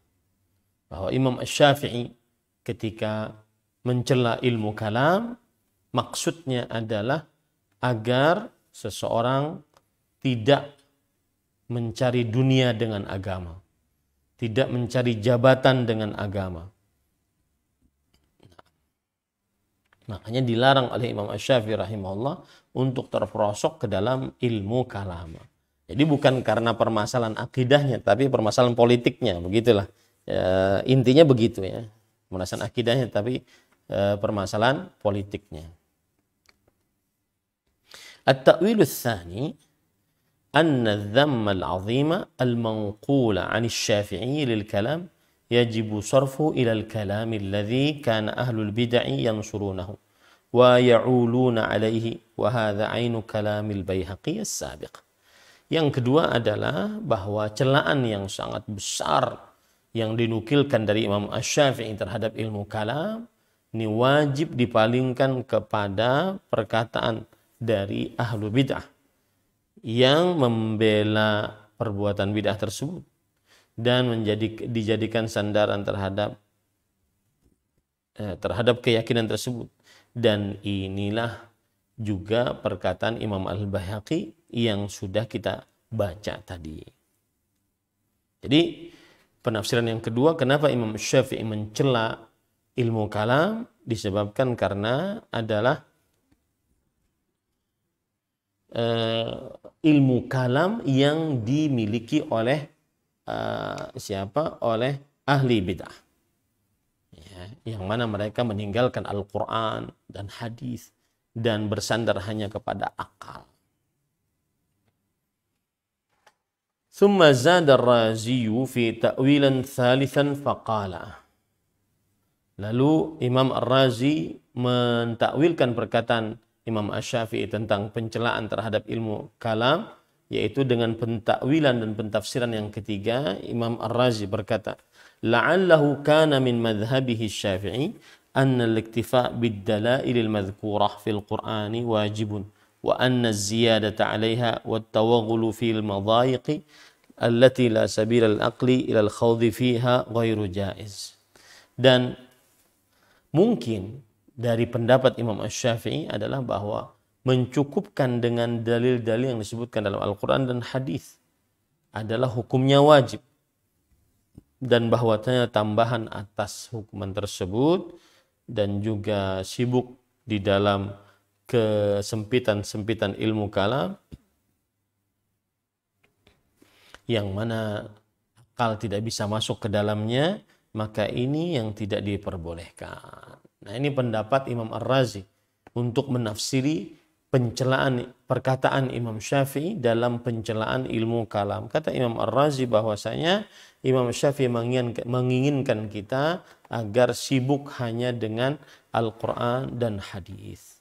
Bahwa Imam Syafi'i ketika mencela ilmu kalam maksudnya adalah agar seseorang tidak mencari dunia dengan agama, tidak mencari jabatan dengan agama. Nah, Makanya dilarang oleh Imam Ash-Syafi'i rahimahullah untuk terperosok ke dalam ilmu kalama. Jadi bukan karena permasalahan akidahnya, tapi permasalahan politiknya, begitulah. E, intinya begitu ya, permasalahan akidahnya, tapi e, permasalahan politiknya. At-ta'wilus أن الذم العظيم المنقول عن الشافعي للكلام يجب صرفه إلى الكلام الذي كان أهل البدع ينصرونه ويعولون عليه وهذا عين كلام البيهقي السابق Yang kedua adalah bahwa celaan yang sangat besar yang dinukilkan dari Imam Ash-Syafi'i terhadap ilmu kalam ini wajib dipalingkan kepada perkataan dari ahlu bid'ah yang membela perbuatan bid'ah tersebut dan menjadi dijadikan sandaran terhadap eh, terhadap keyakinan tersebut dan inilah juga perkataan Imam Al-Baihaqi yang sudah kita baca tadi. Jadi penafsiran yang kedua kenapa Imam Syafi'i mencela ilmu kalam disebabkan karena adalah uh, ilmu kalam yang dimiliki oleh uh, siapa? Oleh ahli bid'ah. Ya, yang mana mereka meninggalkan Al-Quran dan hadis dan bersandar hanya kepada akal. ثم زاد الرازي في تأويلا ثالثا فقال Lalu Imam Ar-Razi mentakwilkan perkataan Imam Asy-Syafi'i tentang pencelaan terhadap ilmu kalam yaitu dengan pentakwilan dan pentafsiran yang ketiga Imam Ar-Razi berkata la'allahu kana min madhhabihi Syafi'i anna al-iktifa bid-dalail al-madhkurah fil Qur'ani wajibun wa anna az-ziyadata 'alayha wa at-tawaghul fil madhayiq allati la sabila al-aqli ila al-khawdi fiha ghairu jaiz. Dan mungkin dari pendapat Imam Asy-Syafi'i adalah bahwa mencukupkan dengan dalil-dalil yang disebutkan dalam Al-Quran dan hadis adalah hukumnya wajib dan bahwasanya tambahan atas hukuman tersebut dan juga sibuk di dalam kesempitan-sempitan ilmu kalam yang mana akal tidak bisa masuk ke dalamnya, maka ini yang tidak diperbolehkan. Nah ini pendapat Imam Ar-Razi untuk menafsiri pencelaan perkataan Imam Syafi'i dalam pencelaan ilmu kalam. Kata Imam Ar-Razi bahwasanya Imam Syafi'i menginginkan kita agar sibuk hanya dengan Al-Quran dan hadis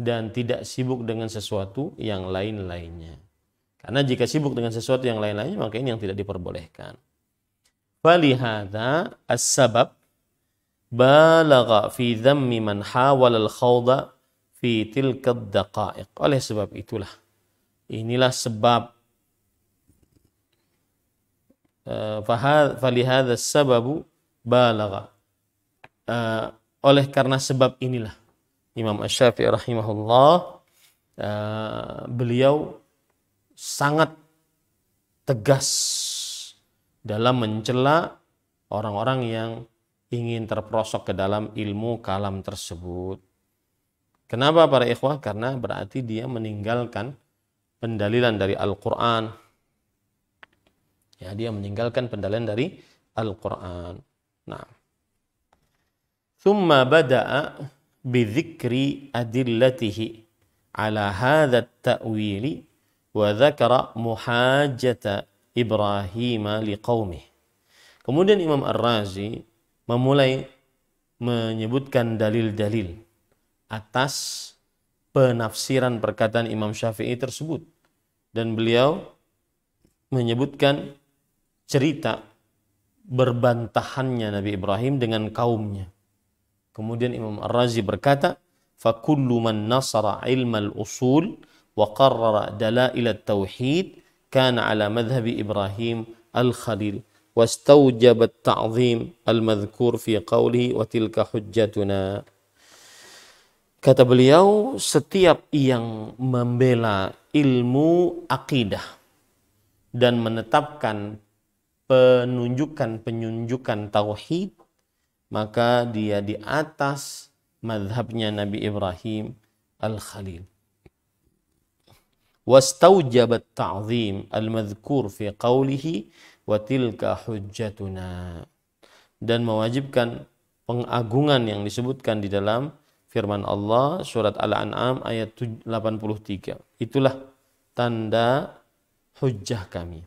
dan tidak sibuk dengan sesuatu yang lain-lainnya. Karena jika sibuk dengan sesuatu yang lain-lainnya maka ini yang tidak diperbolehkan. Falihada as-sabab balagha fi dhammi man hawala al-khawda fi tilka daqa'iq. Oleh sebab itulah inilah sebab uh, falihada sababu balagha. Uh, oleh karena sebab inilah Imam Asy-Syafi'i rahimahullah uh, beliau sangat tegas dalam mencela orang-orang yang ingin terperosok ke dalam ilmu kalam tersebut. Kenapa para ikhwah? Karena berarti dia meninggalkan pendalilan dari Al-Quran. Ya, dia meninggalkan pendalilan dari Al-Quran. Nah. Thumma bada'a bidhikri adillatihi ala hadha ta'wili wa dzakara muhajjata Ibrahim. Kemudian Imam Ar-Razi memulai menyebutkan dalil-dalil atas penafsiran perkataan Imam Syafi'i tersebut dan beliau menyebutkan cerita berbantahannya Nabi Ibrahim dengan kaumnya. Kemudian Imam Ar-Razi berkata, فَكُلُّ مَنْ نَصَرَ عِلْمَ الْأُصُولِ وقرر دلائل التوحيد كان على مذهب إبراهيم الخليل واستوجب التعظيم المذكور في قوله وتلك حجتنا Kata beliau, setiap yang membela ilmu akidah dan menetapkan penunjukan-penunjukan tauhid, maka dia di atas madhabnya Nabi Ibrahim Al-Khalil. واستوجب التعظيم المذكور في wa tilka hujjatuna dan mewajibkan pengagungan yang disebutkan di dalam firman Allah surat Al-An'am ayat 83. Itulah tanda hujjah kami.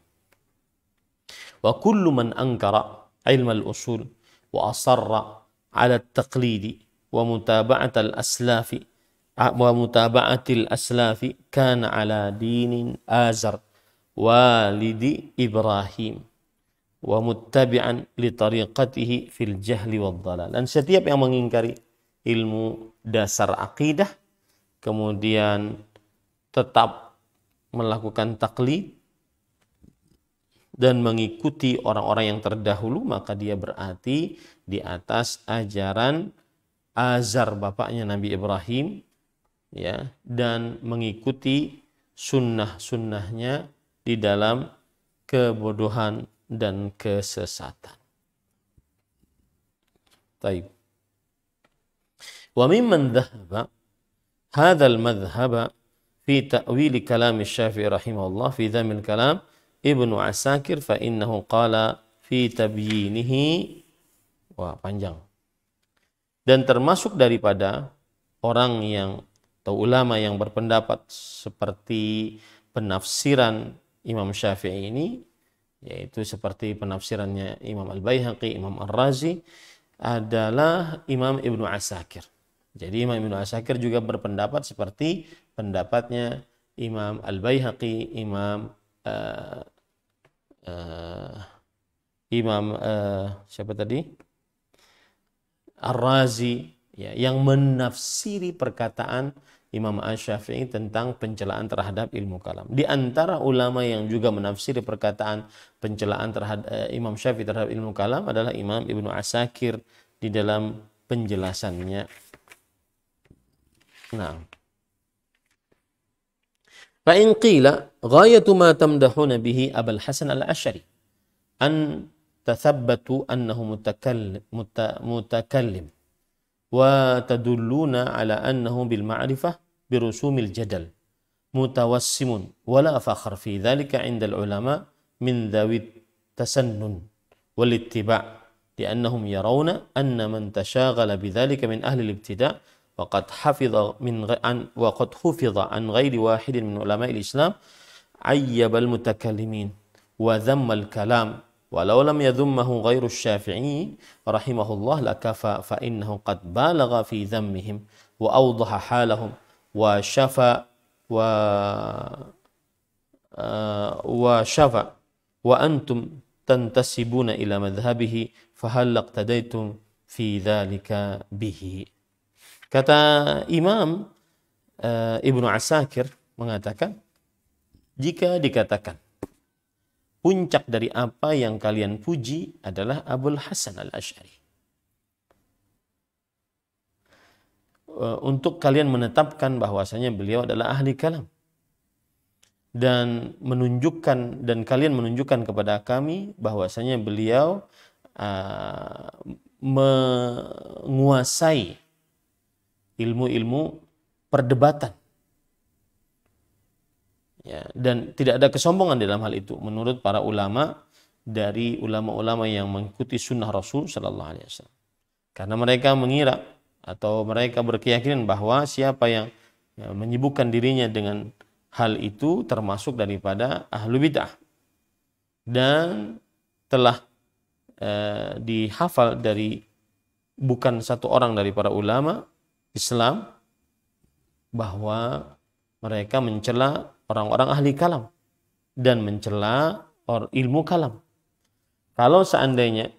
Wa kullu man angkara ilmal usul wa asarra ala taqlidi wa mutaba'at al-aslafi wa mutaba'atil aslafi kana ala dinin azar walidi Ibrahim wa muttabi'an li tariqatihi fil jahli wad dalal. Dan setiap yang mengingkari ilmu dasar akidah kemudian tetap melakukan taklid dan mengikuti orang-orang yang terdahulu maka dia berarti di atas ajaran azar bapaknya Nabi Ibrahim ya dan mengikuti sunnah-sunnahnya di dalam kebodohan dan kesesatan. Taib. Mimman dhahaba hadha al-madhhab fi ta'wil kalam Syafi'i rahimahullah fi dhamil kalam Ibnu Asakir fa innahu qala fi tabyinihi wah panjang dan termasuk daripada orang yang atau ulama yang berpendapat seperti penafsiran Imam Syafi'i ini yaitu seperti penafsirannya Imam Al-Baihaqi, Imam Ar-Razi adalah Imam Ibnu Asakir. Jadi Imam Ibnu Asakir juga berpendapat seperti pendapatnya Imam Al-Baihaqi, Imam uh, uh, Imam uh, siapa tadi? Ar-Razi ya, yang menafsiri perkataan Imam Ash-Syafi'i tentang pencelaan terhadap ilmu kalam. Di antara ulama yang juga menafsir perkataan pencelaan terhadap uh, Imam Syafi'i terhadap ilmu kalam adalah Imam Ibnu Asakir di dalam penjelasannya. Nah. Fa in qila ghayatu ma tamdahuna bihi Abul Hasan Al-Asy'ari an tathabbatu annahu mutakallim wa tadulluna ala برسوم الجدل متوسم ولا فخر في ذلك عند العلماء من ذوي التسنن والاتباع لأنهم يرون أن من تشاغل بذلك من أهل الابتداء وقد حفظ من عن وقد حفظ عن غير واحد من علماء الإسلام عيب المتكلمين وذم الكلام. ولو لم يذمه غير الشافعي رحمه الله لكفى فإنه قد بالغ في ذمهم وأوضح حالهم. wa syafa wa uh, wa syafa. Wa antum tantasibuna ila madhhabihi fahal iqtadaitum fi dhalika bihi. Kata Imam uh, Ibnu Asakir mengatakan jika dikatakan puncak dari apa yang kalian puji adalah Abul Hasan Al-Asy'ari untuk kalian menetapkan bahwasanya beliau adalah ahli kalam dan menunjukkan dan kalian menunjukkan kepada kami bahwasanya beliau uh, menguasai ilmu-ilmu perdebatan. Ya, dan tidak ada kesombongan dalam hal itu menurut para ulama dari ulama-ulama yang mengikuti sunnah Rasul Shallallahu Alaihi Wasallam. Karena mereka mengira atau mereka berkeyakinan bahwa siapa yang ya, menyibukkan dirinya dengan hal itu termasuk daripada ahlu bidah dan telah eh, dihafal dari bukan satu orang dari para ulama Islam bahwa mereka mencela orang-orang ahli kalam dan mencela ilmu kalam. Kalau seandainya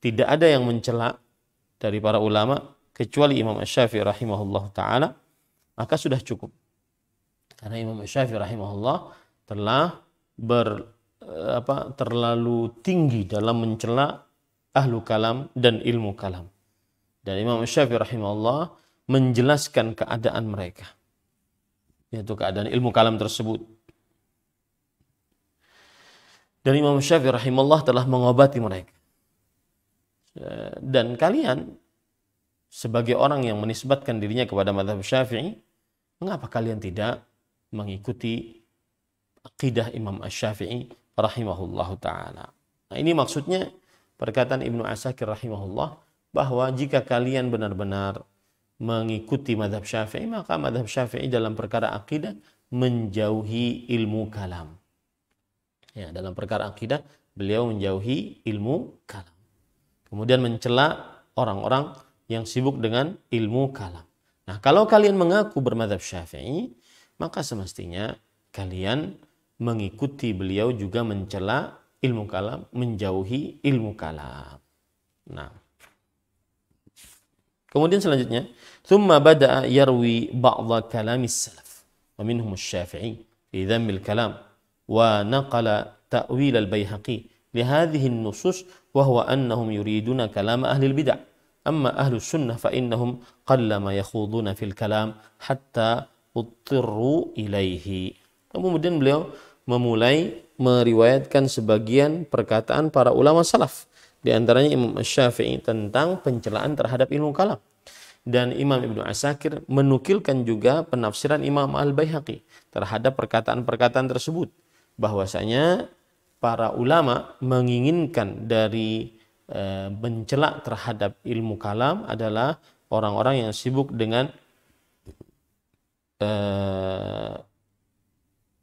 tidak ada yang mencela dari para ulama kecuali Imam Syafi'i rahimahullah taala maka sudah cukup. Karena Imam Syafi'i rahimahullah telah ber apa terlalu tinggi dalam mencela ahlu kalam dan ilmu kalam. Dan Imam Syafi'i rahimahullah menjelaskan keadaan mereka. Yaitu keadaan ilmu kalam tersebut. Dan Imam Syafi'i rahimahullah telah mengobati mereka. Dan kalian sebagai orang yang menisbatkan dirinya kepada madhab syafi'i, mengapa kalian tidak mengikuti akidah Imam Ash-Syafi'i rahimahullahu ta'ala. Nah ini maksudnya perkataan Ibnu Asakir rahimahullah bahwa jika kalian benar-benar mengikuti madhab syafi'i, maka madhab syafi'i dalam perkara akidah menjauhi ilmu kalam. Ya, dalam perkara akidah, beliau menjauhi ilmu kalam. Kemudian mencela orang-orang yang sibuk dengan ilmu kalam. Nah, kalau kalian mengaku bermadhab Syafi'i, maka semestinya kalian mengikuti beliau juga mencela ilmu kalam, menjauhi ilmu kalam. Nah, kemudian selanjutnya, thumma bada'a yarwi ba'dha kalamis salaf wa minhum asy-Syafi'i fi dhamm al-kalam wa naqala al-Baihaqi nusus. وهو أنهم يريدون كلام أهل البدع أما أهل السنة فإنهم قلما يخوضون في الكلام حتى اضطروا إليه kemudian beliau memulai meriwayatkan sebagian perkataan para ulama salaf. Di antaranya Imam Syafi'i tentang pencelaan terhadap ilmu kalam. Dan Imam Ibnu Asakir menukilkan juga penafsiran Imam Al-Baihaqi terhadap perkataan-perkataan tersebut. Bahwasanya para ulama menginginkan dari e, mencela terhadap ilmu kalam adalah orang-orang yang sibuk dengan Eh,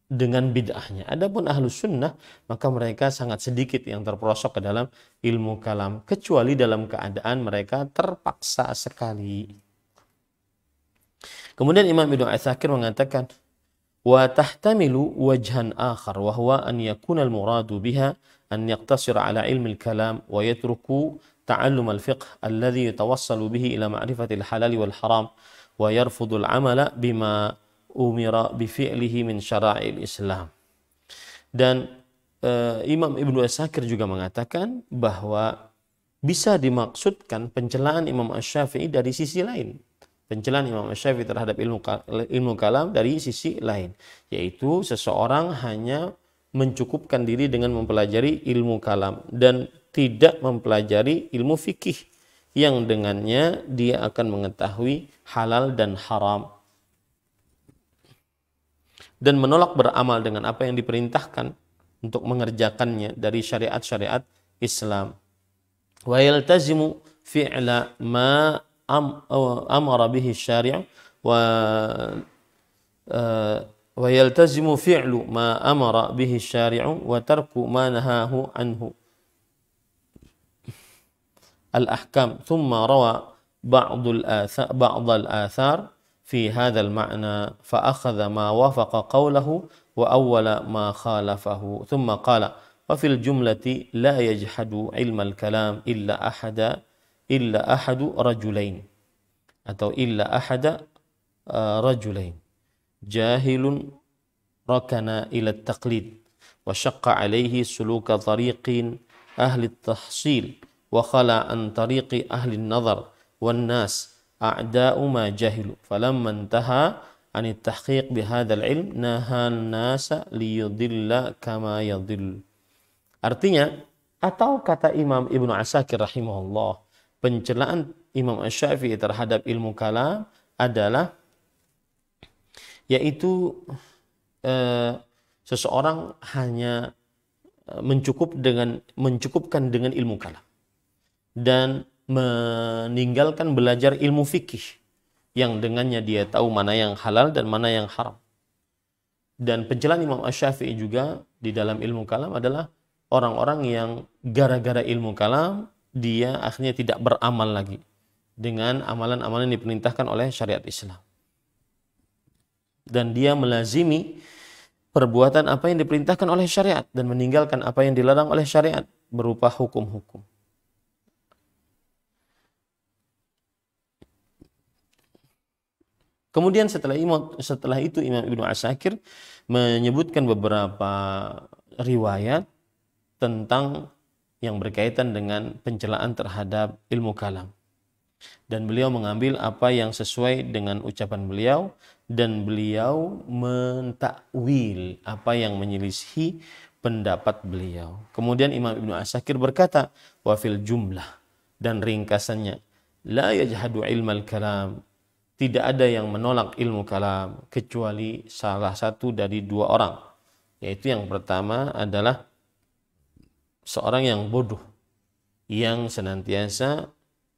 dengan bid'ahnya. Adapun ahlus sunnah maka mereka sangat sedikit yang terperosok ke dalam ilmu kalam kecuali dalam keadaan mereka terpaksa sekali. Kemudian Imam Ibnu Atsakir mengatakan huwa an yakuna al-muradu biha an yaqtasira ala ilmi al-kalam wa yatruku ta'allum al-fiqh alladhi yatawassalu bihi ila ma'rifati al-halal wal haram wa yarfudul amala bima umira bifi'lihi min syara'il Islam. Dan uh, Imam Ibnu Asakir juga mengatakan bahwa bisa dimaksudkan pencelaan Imam Asy-Syafi'i dari sisi lain. Pencelaan Imam Asy-Syafi'i terhadap ilmu ilmu kalam dari sisi lain, yaitu seseorang hanya mencukupkan diri dengan mempelajari ilmu kalam dan tidak mempelajari ilmu fikih yang dengannya dia akan mengetahui halal dan haram dan menolak beramal dengan apa yang diperintahkan untuk mengerjakannya dari syariat-syariat Islam. Wa yaltazimu fi'la ma bihi syari' wa wa yaltazimu fi'lu ma amara bihi syari'u wa tarku ma nahahu anhu الأحكام. ثم روى بعض الآثار, بعض الآثار في هذا المعنى فأخذ ما وافق قوله وأول ما خالفه. ثم قال وفي الجملة لا يجحد علم الكلام إلا أحد illa ahadu rajulain atau illa ahada uh, rajulain jahilun rakana ila taqlid wa syaqqa alaihi suluka tariqin ahli tahsil wa khala an tariqi ahli nazar wan nas a'da'u ma jahilu falamma intaha عن التحقيق بهذا العلم نهى الناس liyudilla kama yadil artinya atau kata Imam Ibnu Asakir rahimahullah pencelaan Imam Asy-Syafi'i terhadap ilmu kalam adalah yaitu eh, seseorang hanya mencukup dengan mencukupkan dengan ilmu kalam dan meninggalkan belajar ilmu fikih yang dengannya dia tahu mana yang halal dan mana yang haram. Dan pencelaan Imam Ash-Syafi'i juga di dalam ilmu kalam adalah orang-orang yang gara-gara ilmu kalam dia akhirnya tidak beramal lagi dengan amalan-amalan yang diperintahkan oleh syariat Islam. Dan dia melazimi perbuatan apa yang diperintahkan oleh syariat dan meninggalkan apa yang dilarang oleh syariat berupa hukum-hukum. Kemudian setelah imam, setelah itu Imam Ibnu Asakir menyebutkan beberapa riwayat tentang yang berkaitan dengan pencelaan terhadap ilmu kalam. Dan beliau mengambil apa yang sesuai dengan ucapan beliau dan beliau mentakwil apa yang menyelisihi pendapat beliau. Kemudian Imam Ibnu Asakir berkata, wafil jumlah dan ringkasannya, la yajhadu ilmal kalam tidak ada yang menolak ilmu kalam kecuali salah satu dari dua orang. Yaitu yang pertama adalah seorang yang bodoh yang senantiasa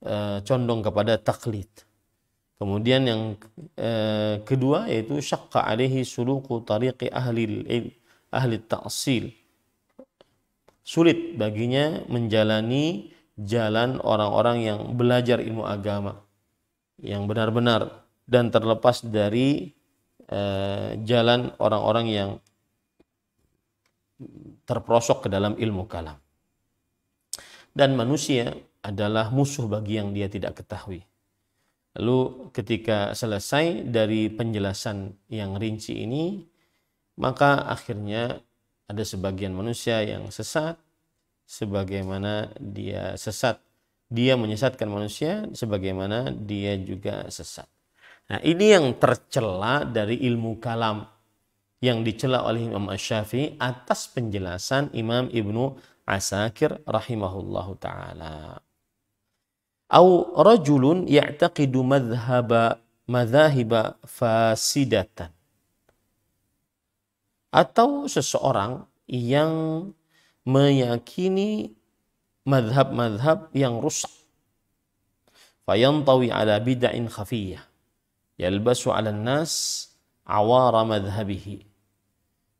uh, condong kepada taklid. Kemudian yang uh, kedua yaitu syaqqa alaihi suluku tariqi ahli ahli ta'sil. Sulit baginya menjalani jalan orang-orang yang belajar ilmu agama yang benar-benar dan terlepas dari uh, jalan orang-orang yang terprosok ke dalam ilmu kalam. Dan manusia adalah musuh bagi yang dia tidak ketahui. Lalu ketika selesai dari penjelasan yang rinci ini, maka akhirnya ada sebagian manusia yang sesat, sebagaimana dia sesat dia menyesatkan manusia sebagaimana dia juga sesat. Nah, ini yang tercela dari ilmu kalam. Yang dicela oleh Imam Asy-Syafi'i atas penjelasan Imam Ibnu Asakir rahimahullahu taala. Au rajulun ya'taqidu madhhaba madhahiba fasidatan. Atau seseorang yang meyakini madhab-madhab yang rusak. Fayantawi ala bid'in khafiyah. Yalbasu ala nas awara madhabihi.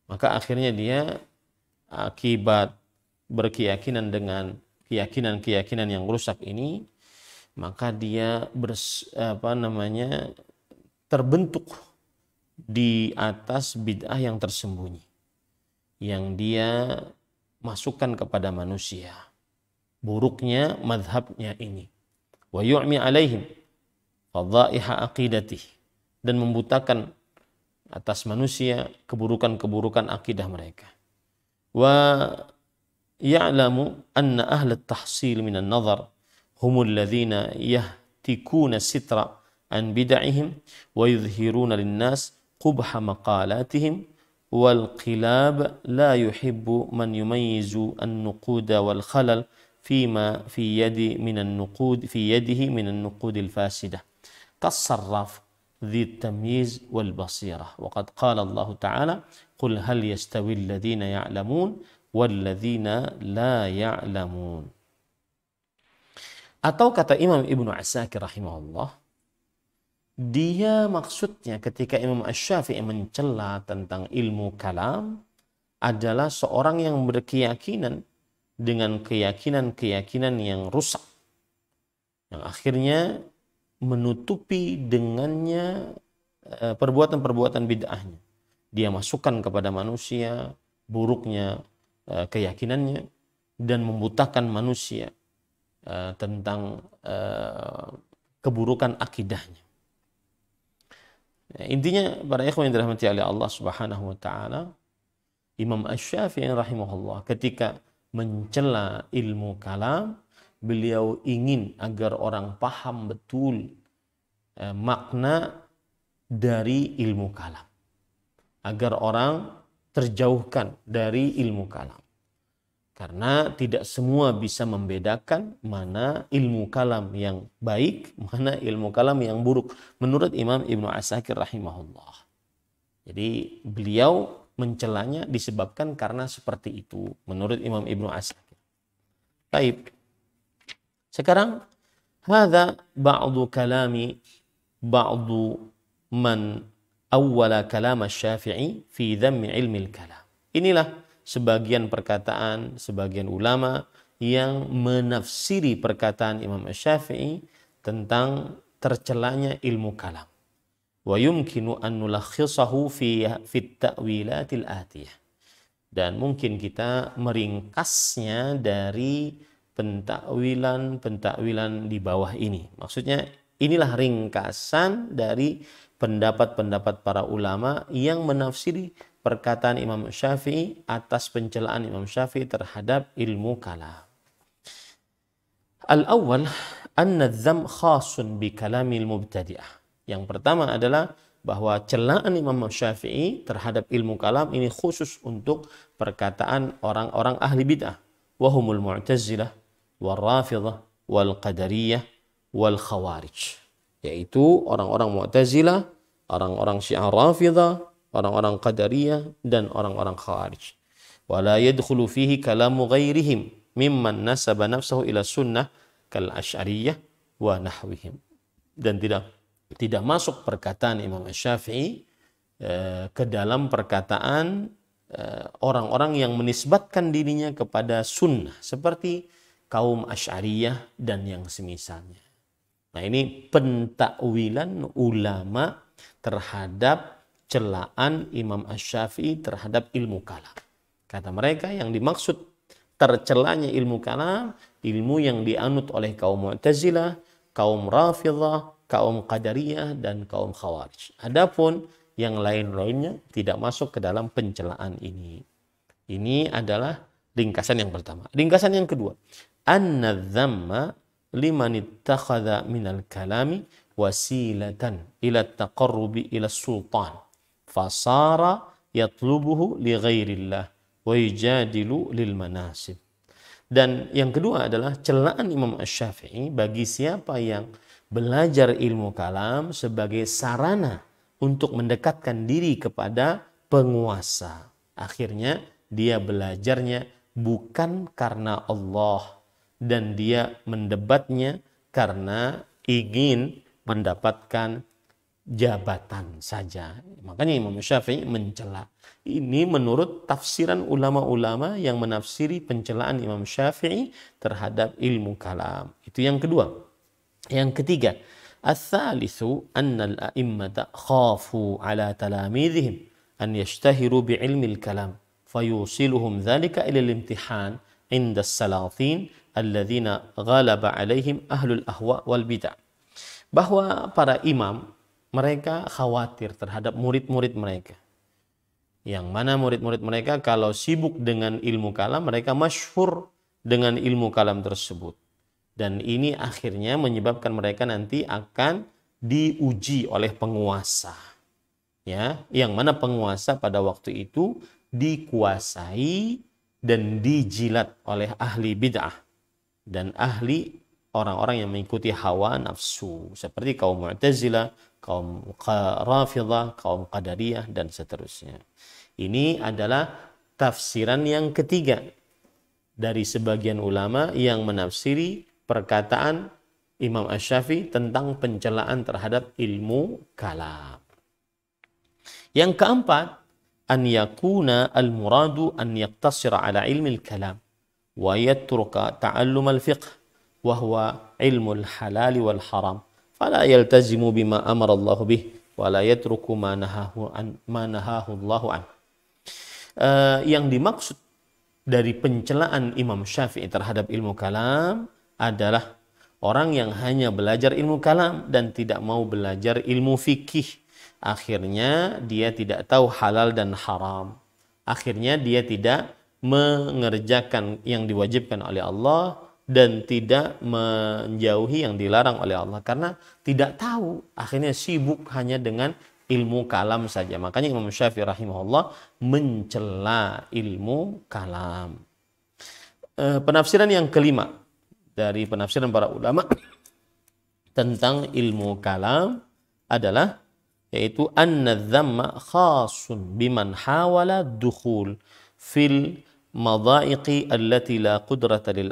Maka akhirnya dia akibat berkeyakinan dengan keyakinan-keyakinan yang rusak ini, maka dia bers, apa namanya terbentuk di atas bid'ah yang tersembunyi yang dia masukkan kepada manusia. Buruknya madhabnya ini. Wa yu'mi alaihim fadhaiha aqidatih dan membutakan atas manusia keburukan-keburukan akidah mereka. Wa ya'lamu anna ahla tahsil min an-nazar humul ladzina yahtikuna sitra an bid'ihim wa yudhhiruna lin-nas qubha maqalatihim la yuhibbu man yumayyizu an-nuqud wal khalal فيما في يدي من النقود في يده من النقود الفاسدة كالصراف ذي التمييز والبصيرة وقد قال الله تعالى قل هل يستوي الذين يعلمون والذين لا يعلمون Atau kata Imam Ibnu Asakir rahimahullah, dia maksudnya ketika Imam Ash-Syafi'i mencela tentang ilmu kalam adalah seorang yang berkeyakinan dengan keyakinan-keyakinan yang rusak. Yang akhirnya menutupi dengannya eh, perbuatan-perbuatan bid'ahnya. Dia masukkan kepada manusia buruknya eh, keyakinannya dan membutakan manusia eh, tentang keburukan akidahnya. Intinya para ikhwan yang dirahmati oleh Allah Subhanahu wa taala, Imam Asy-Syafi'i rahimahullah ketika mencela ilmu kalam beliau ingin agar orang paham betul eh, makna dari ilmu kalam. Agar orang terjauhkan dari ilmu kalam. Karena tidak semua bisa membedakan mana ilmu kalam yang baik, mana ilmu kalam yang buruk. Menurut Imam Ibnu Asakir rahimahullah. Jadi beliau mencelanya disebabkan karena seperti itu. Menurut Imam Ibnu Asakir. Baik. Sekarang hadza ba'du kalami ba'du man awwala kalam Syafi'i fi dhammi ilmi kalam. Inilah sebagian perkataan sebagian ulama yang menafsiri perkataan Imam Syafi'i tentang tercelanya ilmu kalam. Wa yumkinu an nulakhisahu fi fi ta'wilatil atiyah. Dan mungkin kita meringkasnya dari pentakwilan-pentakwilan di bawah ini. Maksudnya inilah ringkasan dari pendapat-pendapat para ulama yang menafsiri perkataan Imam Syafi'i atas pencelaan Imam Syafi'i terhadap ilmu kalam. Al-awwal anna dzam khasun bi kalamil mubtadi'ah. Yang pertama adalah bahwa celaan Imam Syafi'i terhadap ilmu kalam ini khusus untuk perkataan orang-orang ahli bid'ah. Wahumul mu'tazilah wal rafidah wal qadariyah wal khawarij yaitu orang-orang Mu'tazilah, orang-orang Syiah Rafidah, orang-orang Qadariyah dan orang-orang Khawarij. Wala yadkhulu fihi kalamu ghairihim mimman nasaba nafsahu ila sunnah kal Asy'ariyah wa nahwihim. Dan tidak tidak masuk perkataan Imam Syafi'i eh, ke dalam perkataan eh, orang-orang yang menisbatkan dirinya kepada sunnah seperti kaum Asy'ariyah dan yang semisalnya. Nah, ini pentakwilan ulama terhadap celaan Imam Asy-Syafi'i terhadap ilmu kalam. Kata mereka yang dimaksud tercelanya ilmu kalam, ilmu yang dianut oleh kaum Mu'tazilah, kaum Rafidhah, kaum Qadariyah dan kaum Khawarij. Adapun yang lain-lainnya tidak masuk ke dalam pencelaan ini. Ini adalah ringkasan yang pertama. Ringkasan yang kedua, anna dhamma liman ittakhadha minal kalami wasilatan ila taqarrubi ila sultan fasara yatlubuhu li ghairillah wa yujadilu. Dan yang kedua adalah celaan Imam Ash-Syafi'i bagi siapa yang belajar ilmu kalam sebagai sarana untuk mendekatkan diri kepada penguasa. Akhirnya dia belajarnya bukan karena Allah dan dia mendebatnya karena ingin mendapatkan jabatan saja. Makanya Imam Syafi'i mencela. Ini menurut tafsiran ulama-ulama yang menafsiri pencelaan Imam Syafi'i terhadap ilmu kalam. Itu yang kedua. Yang ketiga, Al-thalithu anna al-a'immata khafu ala talamidhihim an yashtahiru bi'ilmi al-kalam fayusiluhum dhalika ila al-imtihan Bahwa para imam mereka khawatir terhadap murid-murid mereka. Yang mana murid-murid mereka kalau sibuk dengan ilmu kalam, mereka masyhur dengan ilmu kalam tersebut. Dan ini akhirnya menyebabkan mereka nanti akan diuji oleh penguasa. Ya, yang mana penguasa pada waktu itu dikuasai dan dijilat oleh ahli bid'ah dan ahli orang-orang yang mengikuti hawa nafsu seperti kaum Mu'tazilah, kaum Rafidah, kaum Qadariyah dan seterusnya. Ini adalah tafsiran yang ketiga dari sebagian ulama yang menafsiri perkataan Imam Ash-Syafi tentang pencelaan terhadap ilmu kalam. Yang keempat, an yakuna al-muradu an yaktasira ala ilmi al-kalam wa yatruka ta'allum al-fiqh wa huwa ilmu al-halal wal haram fala yaltazimu bima amara Allah bih wa la yatruku ma nahahu an ma nahahu Allah an. Uh, yang dimaksud dari pencelaan Imam Syafi'i terhadap ilmu kalam adalah orang yang hanya belajar ilmu kalam dan tidak mau belajar ilmu fikih. Akhirnya dia tidak tahu halal dan haram. Akhirnya dia tidak mengerjakan yang diwajibkan oleh Allah dan tidak menjauhi yang dilarang oleh Allah. Karena tidak tahu akhirnya sibuk hanya dengan ilmu kalam saja. Makanya Imam Syafi'i rahimahullah mencela ilmu kalam. E, penafsiran yang kelima dari penafsiran para ulama [coughs] tentang ilmu kalam adalah yaitu anna dhamma khasun biman hawala dukhul fil madaiqi allati la qudrata lil